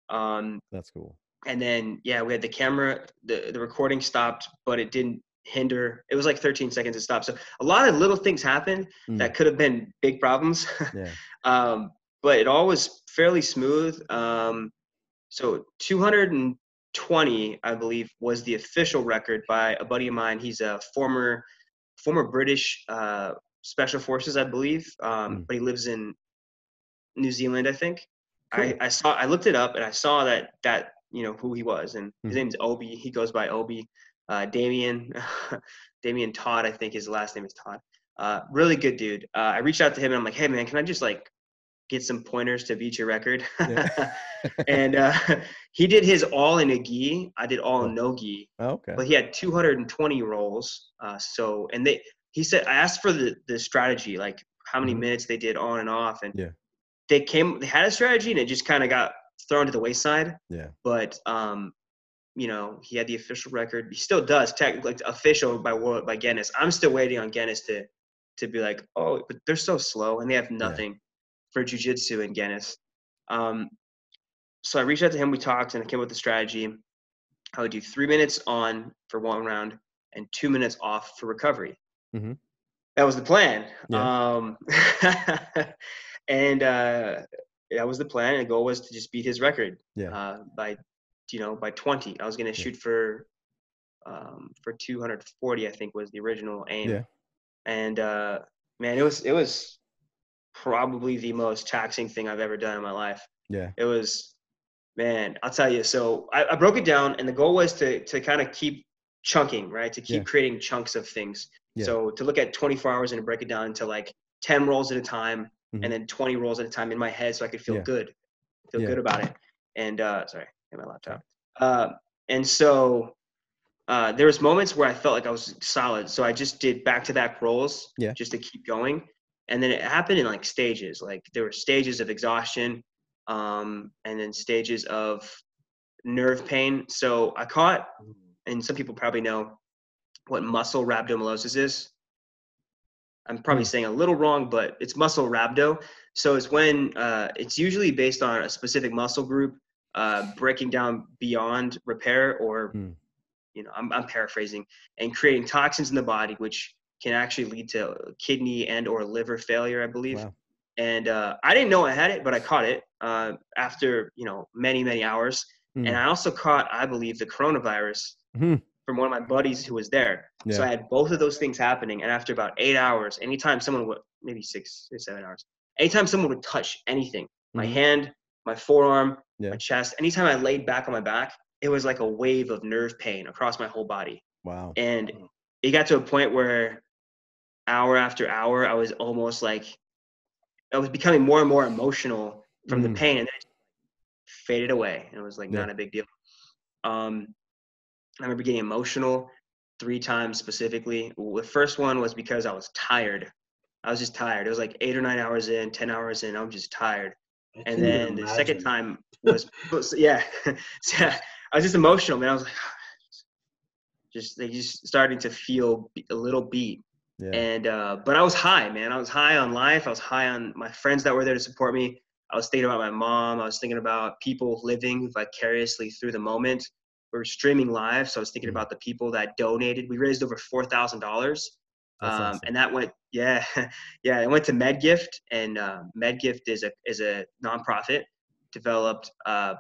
Um, that's cool. and then yeah we had the camera the, the recording stopped but it didn't hinder. It was like 13 seconds to stop. So a lot of little things happened mm. that could have been big problems. [LAUGHS] yeah. um, but it all was fairly smooth. Um, so 220, I believe, was the official record by a buddy of mine. He's a former former British uh, special forces, I believe, um, mm. but he lives in New Zealand, I think. I, I saw I looked it up and I saw that that you know who he was and his Mhm. name's Obi. He goes by Obi. Uh, Damien [LAUGHS] Damien Todd, I think his last name is Todd. Uh, really good dude. Uh, I reached out to him and I'm like, hey man, can I just like get some pointers to beat your record? Yeah. [LAUGHS] and uh, he did his all in a gi. I did all in no gi Oh, okay. but he had 220 rolls. Uh, so, and they, he said, I asked for the, the strategy, like how many Mhm. minutes they did on and off. And Yeah. they came, they had a strategy and it just kind of got thrown to the wayside. Yeah. But, um, you know, he had the official record. He still does technically like, official by world by Guinness. I'm still waiting on Guinness to, to be like, oh, but they're so slow and they have nothing for jujitsu in Guinness. Um, so I reached out to him. We talked and I came up with the strategy. I would do three minutes on for one round and two minutes off for recovery. Mhm. That was the plan. Yeah. Um, [LAUGHS] and uh, that was the plan. And the goal was to just beat his record Yeah. uh, by, you know, by 20. I was going to shoot for um, for 240. I think was the original aim. Yeah. And uh, man, it was it was probably the most taxing thing I've ever done in my life Yeah. it was man i'll tell you so i, I broke it down and the goal was to to kind of keep chunking right to keep Yeah. creating chunks of things Yeah. so to look at 24 hours and break it down into like 10 rolls at a time Mhm. and then 20 rolls at a time in my head so i could feel Yeah. good feel good about it and uh sorry my laptop uh, and so uh, there was moments where I felt like I was solid, so I just did back-to-back rolls, Yeah. just to keep going. And then it happened in like stages. Like there were stages of exhaustion, um, and then stages of nerve pain. So I caught, and some people probably know what muscle rhabdomyolysis is. I'm probably saying a little wrong, but it's muscle rhabdo. So it's when uh, it's usually based on a specific muscle group uh, breaking down beyond repair, or Hmm. you know, I'm, I'm paraphrasing, and creating toxins in the body, which can actually lead to kidney and or liver failure, I believe. Wow. And uh, I didn't know I had it, but I caught it uh, after you know many many hours. Mm. And I also caught, I believe, the coronavirus Mhm. from one of my buddies who was there. So I had both of those things happening. And after about eight hours, anytime someone would, maybe six or seven hours, anytime someone would touch anything, my Mhm. hand, my forearm, Yeah. my chest, anytime I laid back on my back, it was like a wave of nerve pain across my whole body. Wow. And it got to a point where hour after hour, I was almost like, I was becoming more and more emotional from the Mm. pain. And then it faded away. And it was like Yeah. not a big deal. Um, I remember getting emotional three times specifically. The first one was because I was tired. I was just tired. It was like eight or nine hours in, 10 hours in, I'm just tired. I And then the second time was, yeah. [LAUGHS] I was just emotional, man. I was like, [SIGHS] just they just starting to feel a little beat. Yeah. And uh, but I was high, man. I was high on life. I was high on my friends that were there to support me. I was thinking about my mom. I was thinking about people living vicariously through the moment. We were streaming live, so I was thinking Mhm. about the people that donated. We raised over four thousand dollars, um, awesome. and that went [LAUGHS] yeah, yeah. It went to MedGift, and uh, MedGift is a is a nonprofit developed uh,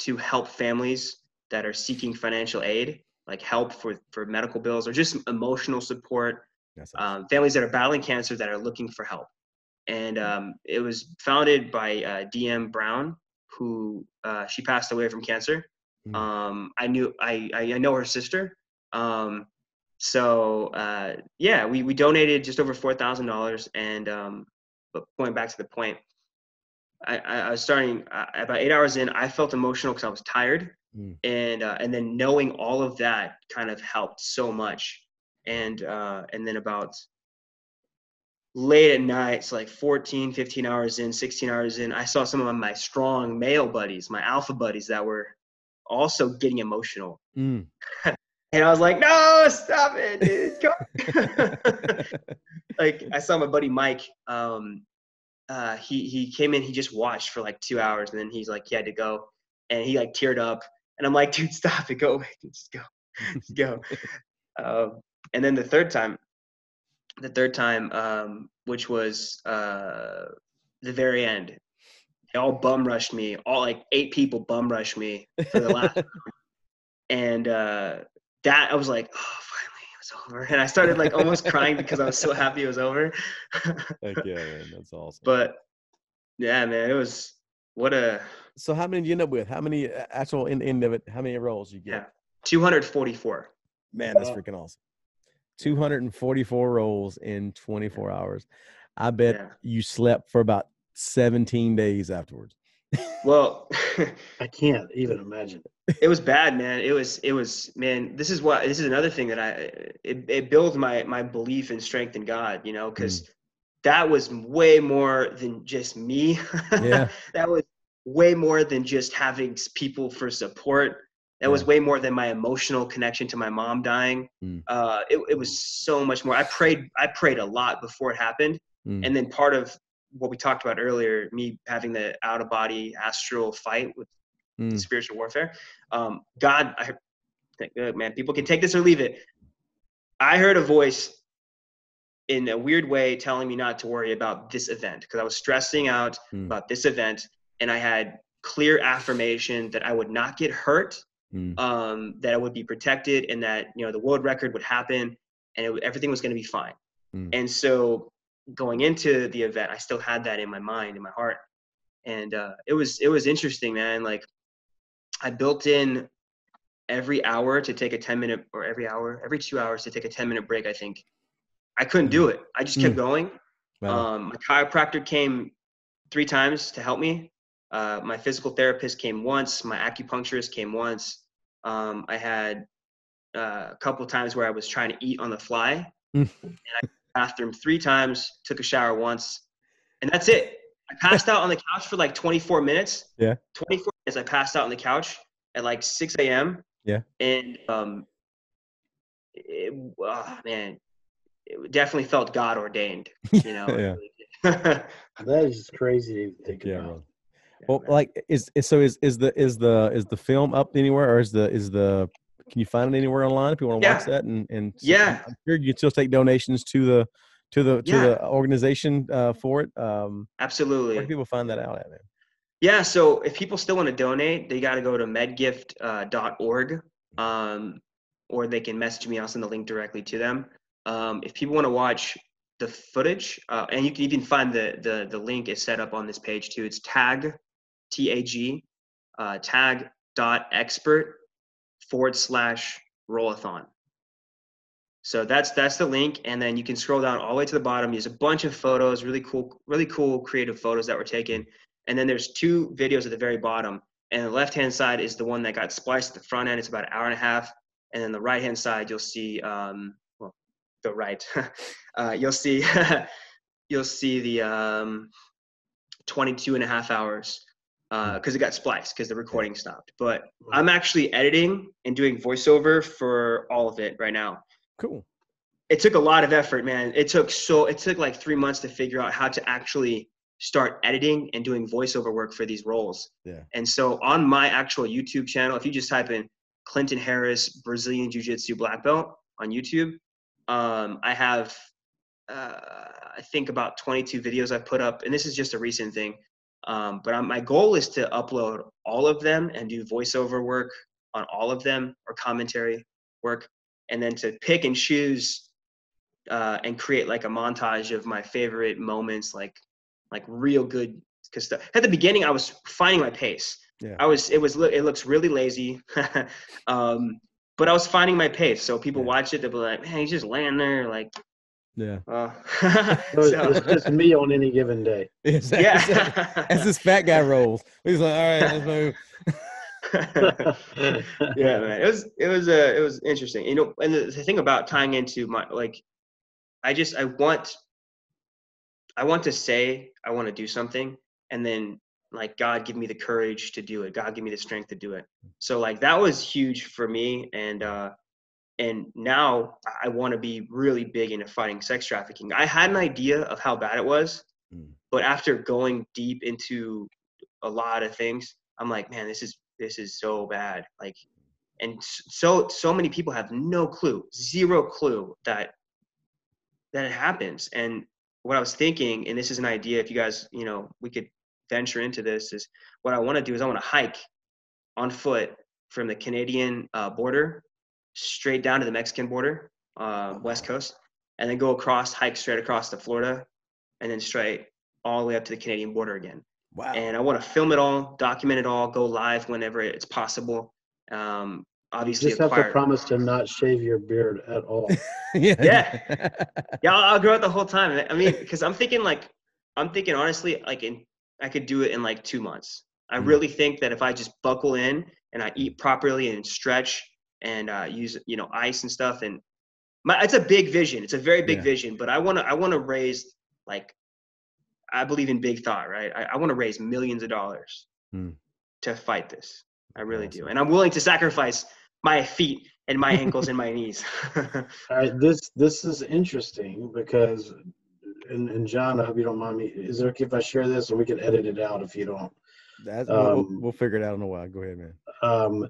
to help families that are seeking financial aid, like help for for medical bills or just emotional support awesome. um, families that are battling cancer that are looking for help. And um, it was founded by uh, DM Brown, who uh, she passed away from cancer. Mm. Um, I knew I, I I know her sister. Um, so uh, yeah, we we donated just over four thousand dollars. And um, but going back to the point, I, I, I was starting uh, about eight hours in. I felt emotional because I was tired, Mm. and uh, and then knowing all of that kind of helped so much and uh, and then about late at night it's like 14 15 hours in 16 hours in i saw some of my strong male buddies my alpha buddies that were also getting emotional Mm. [LAUGHS] and i was like no stop it dude. Come-" [LAUGHS] [LAUGHS] like i saw my buddy mike um, uh, he he came in he just watched for like two hours and then he's like he had to go and he like teared up and i'm like [LAUGHS] dude stop it. Go away dude, just go. Just go. Um, and then the third time the third time um, which was uh, the very end they all bum rushed me. All like eight people bum rushed me for the last and uh, that i was like oh finally it was over and i started like almost crying because i was so happy it was over Heck yeah, man. That's awesome. but yeah man it was what a So how many did you end up with? How many uh, actual in end of it? How many rolls you get? yeah 244 Man, that's Wow. freaking awesome. 244 rolls in 24 hours. I bet Yeah. you slept for about 17 days afterwards. Well [LAUGHS] I can't even imagine. it was bad man it was it was man this is what this is another thing that i it, it builds my my belief and strength in god you know because that was way more than just me [LAUGHS] Yeah. that was way more than just having people for support that was way more than my emotional connection to my mom dying Mm. uh it, it was so much more i prayed i prayed a lot before it happened Mm. and then part of what we talked about earlier me having the out of body astral fight with Mm. spiritual warfare. Um, God, I think, uh, man, people can take this or leave it. I heard a voice in a weird way telling me not to worry about this event because I was stressing out Mm. about this event, and I had clear affirmation that I would not get hurt, Mm. um, that I would be protected, and that you know the world record would happen, and it, everything was going to be fine. Mm. And so, going into the event, I still had that in my mind, in my heart, and uh, it was it was interesting, man. Like I built in every hour to take a 10 minute or every hour, every two hours to take a 10 minute break, I think. I couldn't do it. I just kept Mm. going. Wow. Um, my chiropractor came three times to help me. Uh, my physical therapist came once. My acupuncturist came once. Um, I had uh, a couple times where I was trying to eat on the fly. Mm. and I bathroom three times, took a shower once, and that's it. I passed out on the couch for like 24 minutes. Yeah. 24 minutes. I passed out on the couch at like 6 a.m. Yeah. And um, it, ah, man, it definitely felt God ordained. You know. [LAUGHS] Yeah. yeah. [LAUGHS] That is crazy to think yeah. about. bro. Well, like is, is so is is the is the is the film up anywhere or is the is the can you find it anywhere online if you want to watch that and and Yeah. I'm sure you can still take donations to the to the to Yeah. the organization uh, for it. Um, Absolutely. where people find that out at? Man? Yeah, so if people still want to donate, they got to go to medgift.org, um, or they can message me. I'll send the link directly to them. Um, if people want to watch the footage, uh, and you can even find the, the the link is set up on this page too. It's tag, T A G, uh, tag dot expert forward slash rollathon. So that's that's the link, and then you can scroll down all the way to the bottom. There's a bunch of photos, really cool, really cool, creative photos that were taken. And then there's two videos at the very bottom. And the left hand side is the one that got spliced at the front end. It's about an hour and a half. And then the right hand side, you'll see, um, well, the right, [LAUGHS] uh, you'll see, [LAUGHS] you'll see the um, 22 and a half hours because it got spliced because the recording stopped. But I'm actually editing and doing voiceover for all of it right now Cool. it took a lot of effort, man. It took so it took like three months to figure out how to actually start editing and doing voiceover work for these roles. Yeah. And so on my actual YouTube channel, if you just type in Clinton Harris Brazilian Jiu Jitsu black belt on YouTube, um, I have uh, I think about 22 videos I've put up, and this is just a recent thing. Um, but I'm, my goal is to upload all of them and do voiceover work on all of them or commentary work, and then to pick and choose uh, and create like a montage of my favorite moments, like like real good. Because at the beginning, I was finding my pace. Yeah. I was. It was. It looks really lazy, [LAUGHS] um, but I was finding my pace. So people Yeah. watch it, they'll be like, "Man, he's just laying there, like." Yeah. [LAUGHS] Uh, So so- it's just me on any given day. [LAUGHS] Exactly. yeah. As this fat guy rolls, he's like, "All right, let's move." [LAUGHS] yeah, man. It was it was uh, it was interesting. You know, and the, the thing about tying into my like, I just I want I want to say I want to do something, and then like God give me the courage to do it. God give me the strength to do it. So like that was huge for me, and uh, and now I want to be really big into fighting sex trafficking. I had an idea of how bad it was, Mm. but after going deep into a lot of things, I'm like, man, this is this is so bad. Like, and so so many people have no clue, zero clue that that it happens. And what I was thinking, and this is an idea, if you guys, you know, we could venture into this, is what I want to do is I want to hike on foot from the Canadian uh, border straight down to the Mexican border, uh, west coast, and then go across, hike straight across to Florida, and then straight all the way up to the Canadian border again. Wow. and I want to film it all, document it all, go live whenever it's possible. Um, obviously, just have to promise to not shave your beard at all. [LAUGHS] yeah. Yeah. yeah, I'll, I'll grow it the whole time. I mean, because I'm thinking like, I'm thinking honestly, like in, I could do it in like two months. I Mm. really think that if I just buckle in and I eat properly and stretch and uh, use you know ice and stuff and my it's a big vision. It's a very big Yeah. vision, but I want to I want to raise like I believe in big thought, right? I, I want to raise millions of dollars Hmm. to fight this. I really do, and I'm willing to sacrifice my feet and my ankles and my knees. [LAUGHS] All right, this this is interesting because, and, and John, I hope you don't mind me. Is it okay if I share this, or we can edit it out if you don't? That's, we'll, we'll- Um, we'll figure it out in a while. Go ahead, man. um,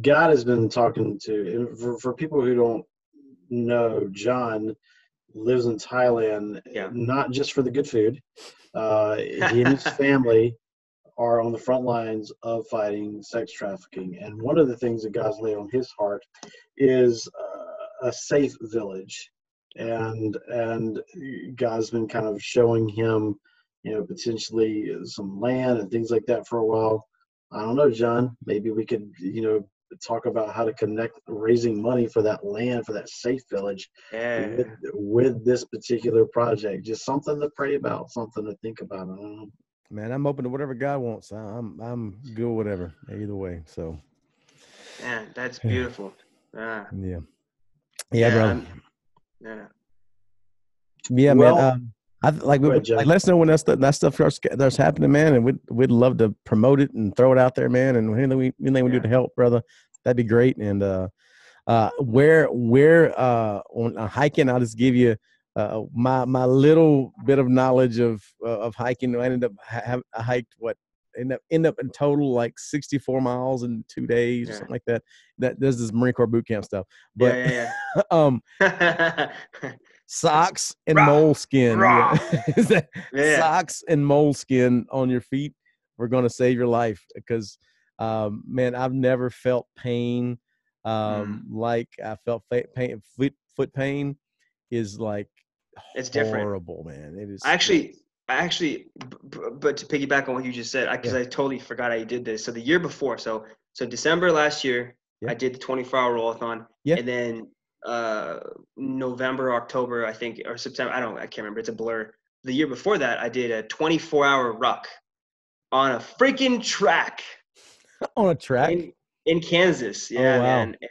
God has been talking to for, for people who don't know. John lives in Thailand, Yeah. not just for the good food. Uh, he and his [LAUGHS] family are on the front lines of fighting sex trafficking, and one of the things that God's laid on his heart is uh, a safe village, and and God's been kind of showing him, you know, potentially some land and things like that for a while. I don't know, John. Maybe we could, you know, talk about how to connect raising money for that land for that safe village yeah. with, with this particular project. Just something to pray about, something to think about. I don't know. Man, I'm open to whatever God wants. I- I'm I'm good whatever. Either way. So Man, that's beautiful. Yeah. yeah. Yeah, Yeah, brother. I'm- Yeah. Yeah, Well- man. Um, I like, we, ahead, like let us know when that stuff that stuff starts that's happening, man, and we'd we'd love to promote it and throw it out there, man. And anything we anything we do to help, brother, that'd be great. And uh, uh, where where uh on uh, hiking, I'll just give you uh my my little bit of knowledge of uh, of hiking. I ended up ha- have I hiked what end up end up in total like 64 miles in two days or something like that. That this is Marine Corps boot camp stuff. But yeah, [LAUGHS] um yeah, [LAUGHS] socks and moleskin. rah. [LAUGHS] Is that Yeah. socks and moleskin on your feet? We're gonna save your life because, um, man, I've never felt pain um, Mm. like I felt pain. Foot foot pain is like It's different. horrible, man. It is. I actually, I actually, but to piggyback on what you just said, because Yeah. I totally forgot I did this. So the year before, so so December last year, Yeah. I did the 24 hour rollathon, Yeah. and then uh, November, October, I think, or September, I don't, I can't remember. It's a blur. The year before that, I did a 24 hour ruck on a freaking track. [LAUGHS] on a track. in, in Kansas. Yeah, wow. man. And,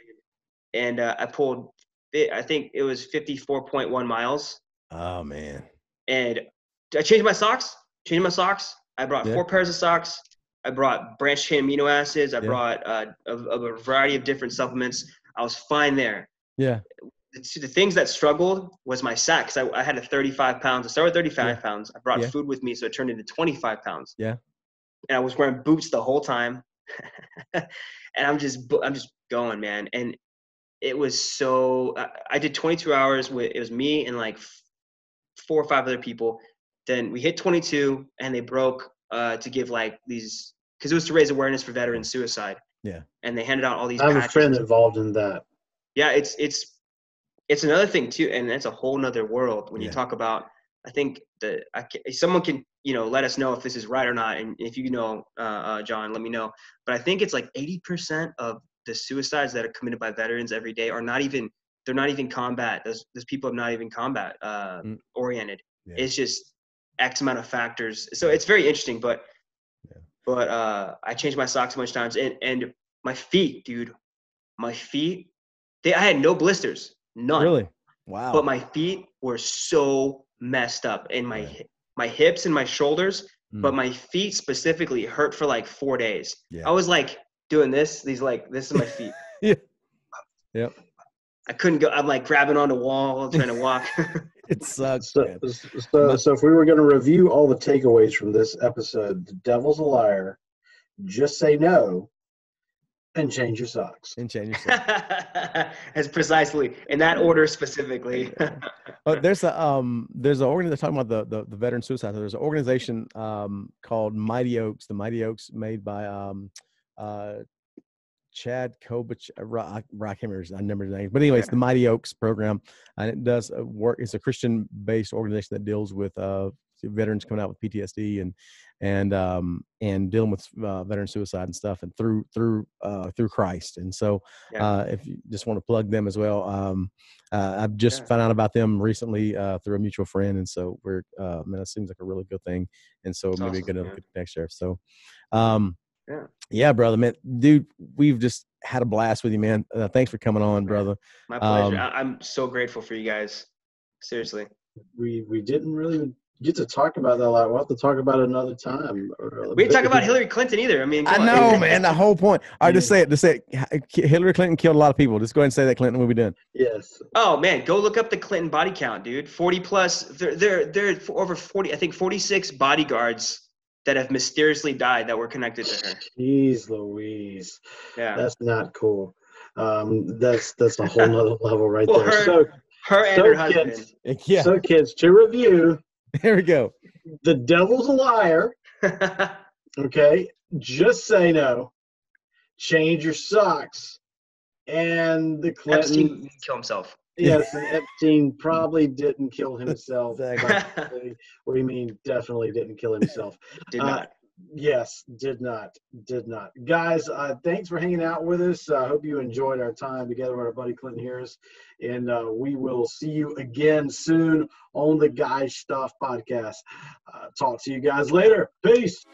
and uh, I pulled, it, I think it was 54.1 miles. oh man. And I changed my socks. Changed my socks. I brought Yeah. four pairs of socks. I brought branched chain amino acids. I Yeah. brought uh, a, a variety of different supplements. I was fine there. Yeah. The, the things that struggled was my sack because I, I had a 35 pounds. I started with 35 Yeah. pounds. I brought Yeah. food with me, so it turned into 25 pounds. Yeah. And I was wearing boots the whole time, [LAUGHS] and I'm just I'm just going, man. And it was so. I, I did 22 hours with it was me and like f- four or five other people. Then we hit 22, and they broke uh, to give like these because it was to raise awareness for veteran suicide. Yeah. And they handed out all these. I have a friend involved in that. Yeah it's it's it's another thing too and that's a whole nother world when you talk about i think that I ca someone can you know let us know if this is right or not and if you know uh, uh, john let me know but i think it's like 80% of the suicides that are committed by veterans every day are not even they're not even combat those, those people are not even combat uh, Mm. oriented Yeah. it's just x amount of factors so it's very interesting but Yeah. but uh i changed my socks a bunch of times and and my feet dude my feet they i had no blisters none Really. Wow. but my feet were so messed up and my Right. my hips and my shoulders but Mm. my feet specifically hurt for like four days Yeah. i was like doing this these like this is my feet [LAUGHS] Yeah. Yep. i couldn't go i'm like grabbing onto wall trying to walk [LAUGHS] it sucks. So, so, so if we were going to review all the takeaways from this episode, the devil's a liar. Just say no, and change your socks. And change your socks. [LAUGHS] as precisely in that order specifically [LAUGHS] Oh, there's a um there's an organization talking about the, the the veteran suicide. There's an organization um called Mighty Oaks. The Mighty Oaks made by um uh Chad Kobach. uh, I, I can't remember his, I remember his name, but anyway, it's the Mighty Oaks program, and it does uh, work. It's a Christian based organization that deals with uh veterans coming out with PTSD and and um, and dealing with uh, veteran suicide and stuff, and through through uh, through Christ. And so, Yeah. uh, if you just want to plug them as well, um, uh, I've just Yeah. found out about them recently uh, through a mutual friend, and so we're uh, man, it seems like a really good thing, and so That's maybe awesome, a good yeah. good next year. So, um, Yeah. yeah, brother, man, dude, we've just had a blast with you, man. Uh, thanks for coming on, brother. My pleasure. Um, I, I'm so grateful for you guys. Seriously. We we didn't really get to talk about that a lot. We'll have to talk about it another time. We didn't talk about Hillary Clinton either. I mean, I come on. know, [LAUGHS] man. The whole point. All right, just Yeah. say it. Just say it. Hillary Clinton killed a lot of people. Just go ahead and say that, Clinton. We'll be done. Yes. Oh man, go look up the Clinton body count, dude. Forty plus. There, there, there are over forty. I think forty-six bodyguards that have mysteriously died that were connected to her. Jeez Louise. Yeah, That's not cool. Um, that's that's a whole [LAUGHS] nother level right Well, there. her- so her and so her husband. kids, Yeah. so kids, to review, [LAUGHS] Here we go. the devil's a liar. [LAUGHS] Okay, just say no. Change your socks. And the Epstein Clinton, didn't kill himself. yes, and [LAUGHS] Epstein probably didn't kill himself. Exactly. what do you mean? Definitely didn't kill himself. Did Uh, not. Yes, did not, did not. Guys, uh, thanks for hanging out with us. I hope you enjoyed our time together with our buddy Clinton Harris, and uh, we will see you again soon on the Guys Stuff podcast. Uh, talk to you guys later. Peace.